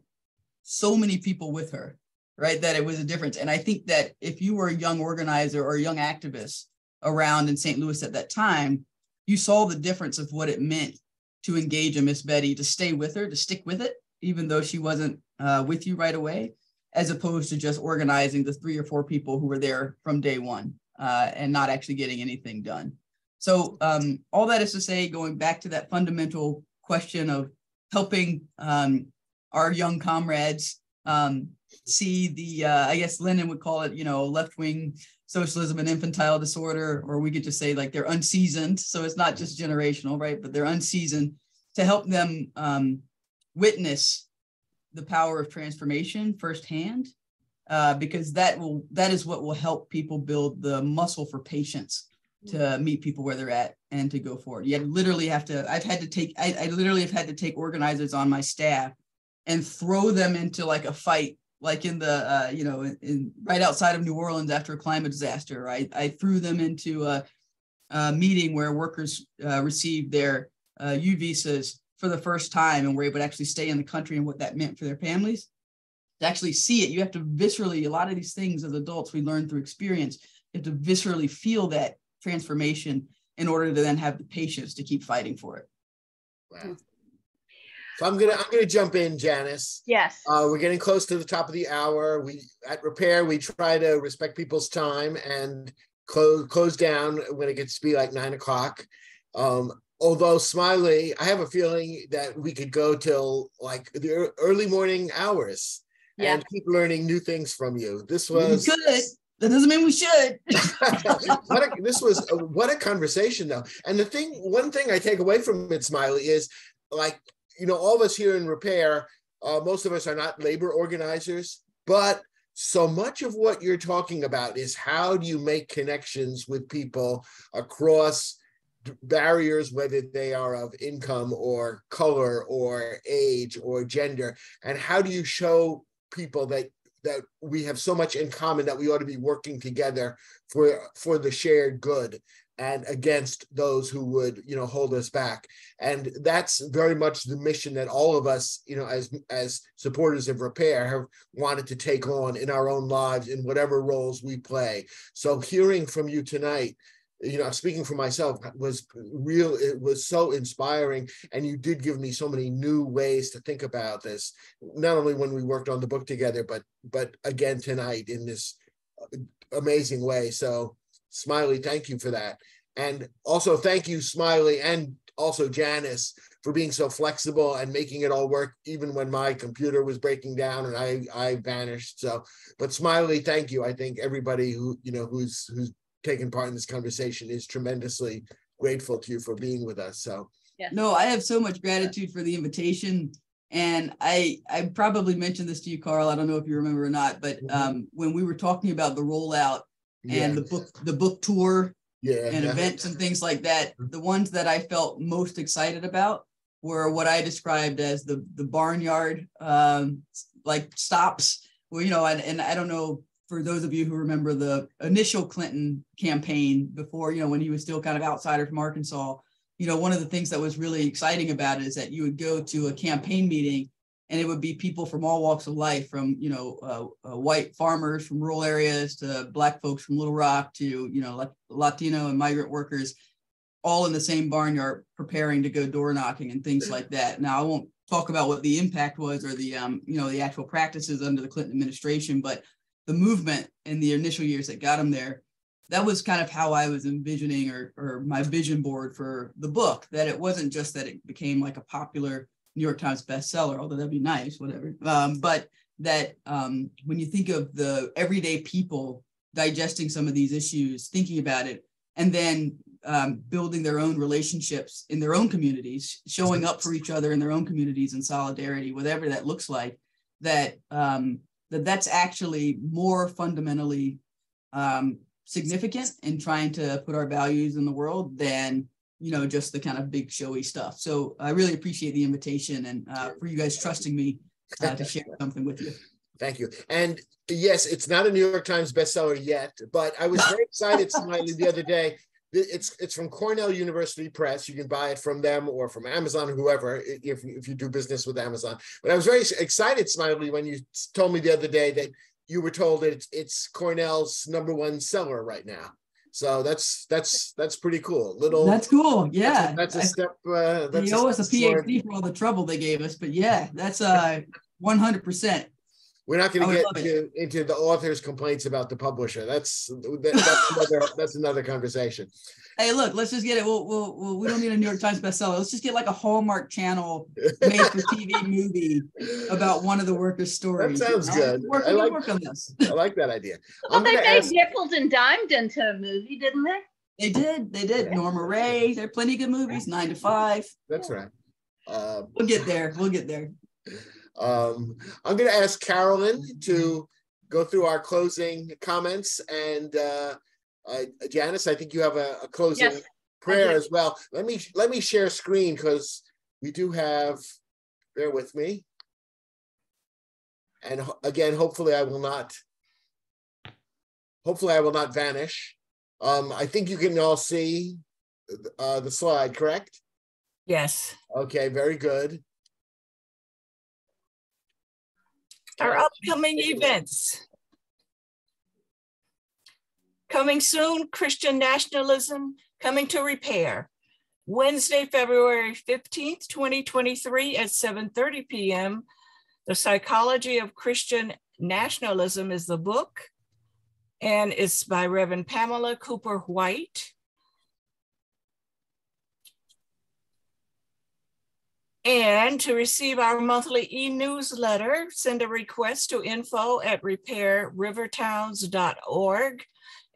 so many people with her right? That it was a difference. And I think that if you were a young organizer or a young activist around in St. Louis at that time, you saw the difference of what it meant to engage a Miss Betty, to stay with her, to stick with it, even though she wasn't uh, with you right away, as opposed to just organizing the three or four people who were there from day one uh, and not actually getting anything done. So um, all that is to say, going back to that fundamental question of helping um, our young comrades um, see the, uh, I guess Lenin would call it, you know, left wing socialism and infantile disorder, or we could just say like they're unseasoned. So it's not just generational, right? But they're unseasoned to help them um, witness the power of transformation firsthand, uh, because that will that is what will help people build the muscle for patience to meet people where they're at and to go forward. You literally have to. I've had to take. I, I literally have had to take organizers on my staff and throw them into like a fight like in the uh, you know in, in, right outside of new orleans after a climate disaster right? I threw them into a, a meeting where workers uh, received their uh, u visas for the first time and were able to actually stay in the country and what that meant for their families. To actually see it you have to viscerally a lot of these things as adults we learn through experience you have to viscerally feel that transformation in order to then have the patience to keep fighting for it. Wow. So I'm gonna I'm gonna jump in, Janice. Yes. Uh, we're getting close to the top of the hour. We at Repair we try to respect people's time and close close down when it gets to be like nine o'clock. Um, although Smiley, I have a feeling that we could go till like the early morning hours yeah. and keep learning new things from you. This was good. That doesn't mean we should. what a, this was a, what a conversation though. And the thing, one thing I take away from it, Smiley, is like you know, all of us here in repair, uh, most of us are not labor organizers, but so much of what you're talking about is how do you make connections with people across barriers, whether they are of income or color or age or gender, and how do you show people that that we have so much in common that we ought to be working together for for the shared good and against those who would you know hold us back. And that's very much the mission that all of us you know as as supporters of repair have wanted to take on in our own lives in whatever roles we play. So hearing from you tonight you know speaking for myself was real it was so inspiring. And you did give me so many new ways to think about this not only when we worked on the book together but but again tonight in this uh, amazing way. So Smiley, thank you for that. And also thank you, Smiley, and also Janice for being so flexible and making it all work, even when my computer was breaking down and I I vanished. So, but Smiley, thank you. I think everybody who you know who's who's taken part in this conversation is tremendously grateful to you for being with us. So, yeah. no, I have so much gratitude for the invitation. And I I probably mentioned this to you, Carl. I don't know if you remember or not, but mm-hmm. um, when we were talking about the rollout and the book the book tour yeah, and yeah. events and things like that the ones that i felt most excited about were what i described as the the barnyard um like stops. Well you know and, and i don't know for those of you who remember the initial Clinton campaign before, you know, when he was still kind of outsider from Arkansas, you know, one of the things that was really exciting about it is that you would go to a campaign meeting and it would be people from all walks of life from you know uh, uh, white farmers from rural areas to black folks from little rock to you know like latino and migrant workers all in the same barnyard preparing to go door knocking and things like that. Now i won't talk about what the impact was or the um, you know the actual practices under the clinton administration but the movement in the initial years that got him there that was kind of how i was envisioning or, or my vision board for the book that it wasn't just that it became like a popular new york times bestseller although that'd be nice whatever. Um, but that um, when you think of the everyday people digesting some of these issues thinking about it and then um, building their own relationships in their own communities showing up for each other in their own communities in solidarity whatever that looks like that um, that that's actually more fundamentally um, significant in trying to put our values in the world than you know just the kind of big showy stuff so i really appreciate the invitation and uh, for you guys trusting me uh, to share something with you thank you and yes it's not a new york times bestseller yet but i was very excited slightly the other day it's it's from Cornell University Press. You can buy it from them or from Amazon, whoever, if, if you do business with Amazon. But I was very excited, Smiley, when you told me the other day that you were told that it's, it's Cornell's number one seller right now. So that's that's that's pretty cool. Little that's cool. Yeah, that's a, that's a step. Uh, that's they owe us a PhD for all the trouble they gave us, but yeah, that's uh 100 percent we're not going to get into, into, the author's complaints about the publisher. That's that, that's another that's another conversation. Hey, look, let's just get it. We'll, we'll, we'll, we don't need a New York Times bestseller. Let's just get like a Hallmark Channel made for TV movie about one of the workers' stories. That sounds good. Work, I like, work on this. I like that idea. Well, they made ask... Nickeled and Dimed into a movie, didn't they? They did. They did. Norma Rae. There are plenty of good movies. Nine to Five. That's right. Um, we'll get there. We'll get there. Um, I'm going to ask Carolyn to go through our closing comments. And uh, uh, Janice, I think you have a, a closing yes, prayer as well. Let me let me share screen because we do have. Bear with me. And again, hopefully, I will not. Hopefully, I will not vanish. Um, I think you can all see uh, the slide, correct? Yes. Okay, very good. Our upcoming events. Coming soon, Christian nationalism coming to repair. Wednesday, February 15th, 2023 at 7.30 p.m. The Psychology of Christian Nationalism is the book, and it's by Reverend Pamela Cooper White. And to receive our monthly e-newsletter, send a request to info at repairrivertowns.org.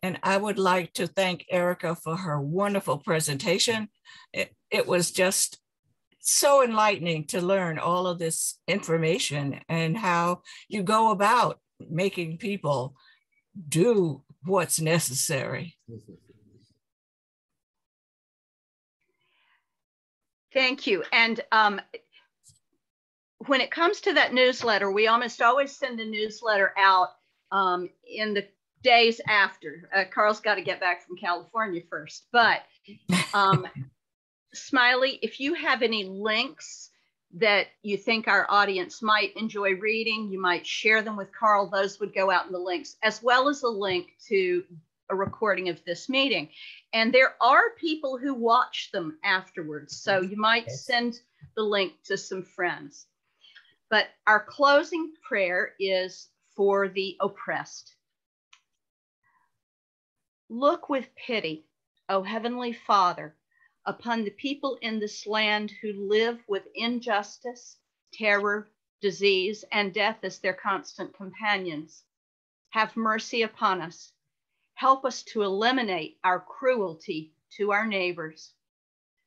And I would like to thank Erica for her wonderful presentation. It, it was just so enlightening to learn all of this information and how you go about making people do what's necessary. Thank you. And um, when it comes to that newsletter, we almost always send a newsletter out um, in the days after. Uh, Carl's got to get back from California first. But um, Smiley, if you have any links that you think our audience might enjoy reading, you might share them with Carl. Those would go out in the links, as well as a link to a recording of this meeting. And there are people who watch them afterwards. So you might send the link to some friends. But our closing prayer is for the oppressed. Look with pity, O Heavenly Father, upon the people in this land who live with injustice, terror, disease, and death as their constant companions. Have mercy upon us Help us to eliminate our cruelty to our neighbors.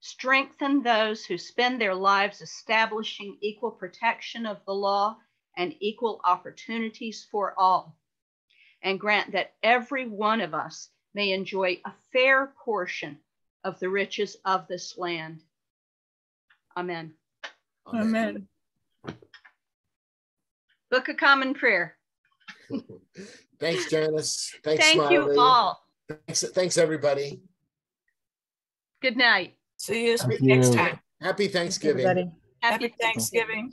Strengthen those who spend their lives establishing equal protection of the law and equal opportunities for all. And grant that every one of us may enjoy a fair portion of the riches of this land. Amen. Amen. Book of Common Prayer. Thanks, Janice. Thanks, Thank you all. Thanks, thanks, everybody. Good night. See you Thank next time. Happy Thanksgiving. Everybody. Happy Happy Thanksgiving.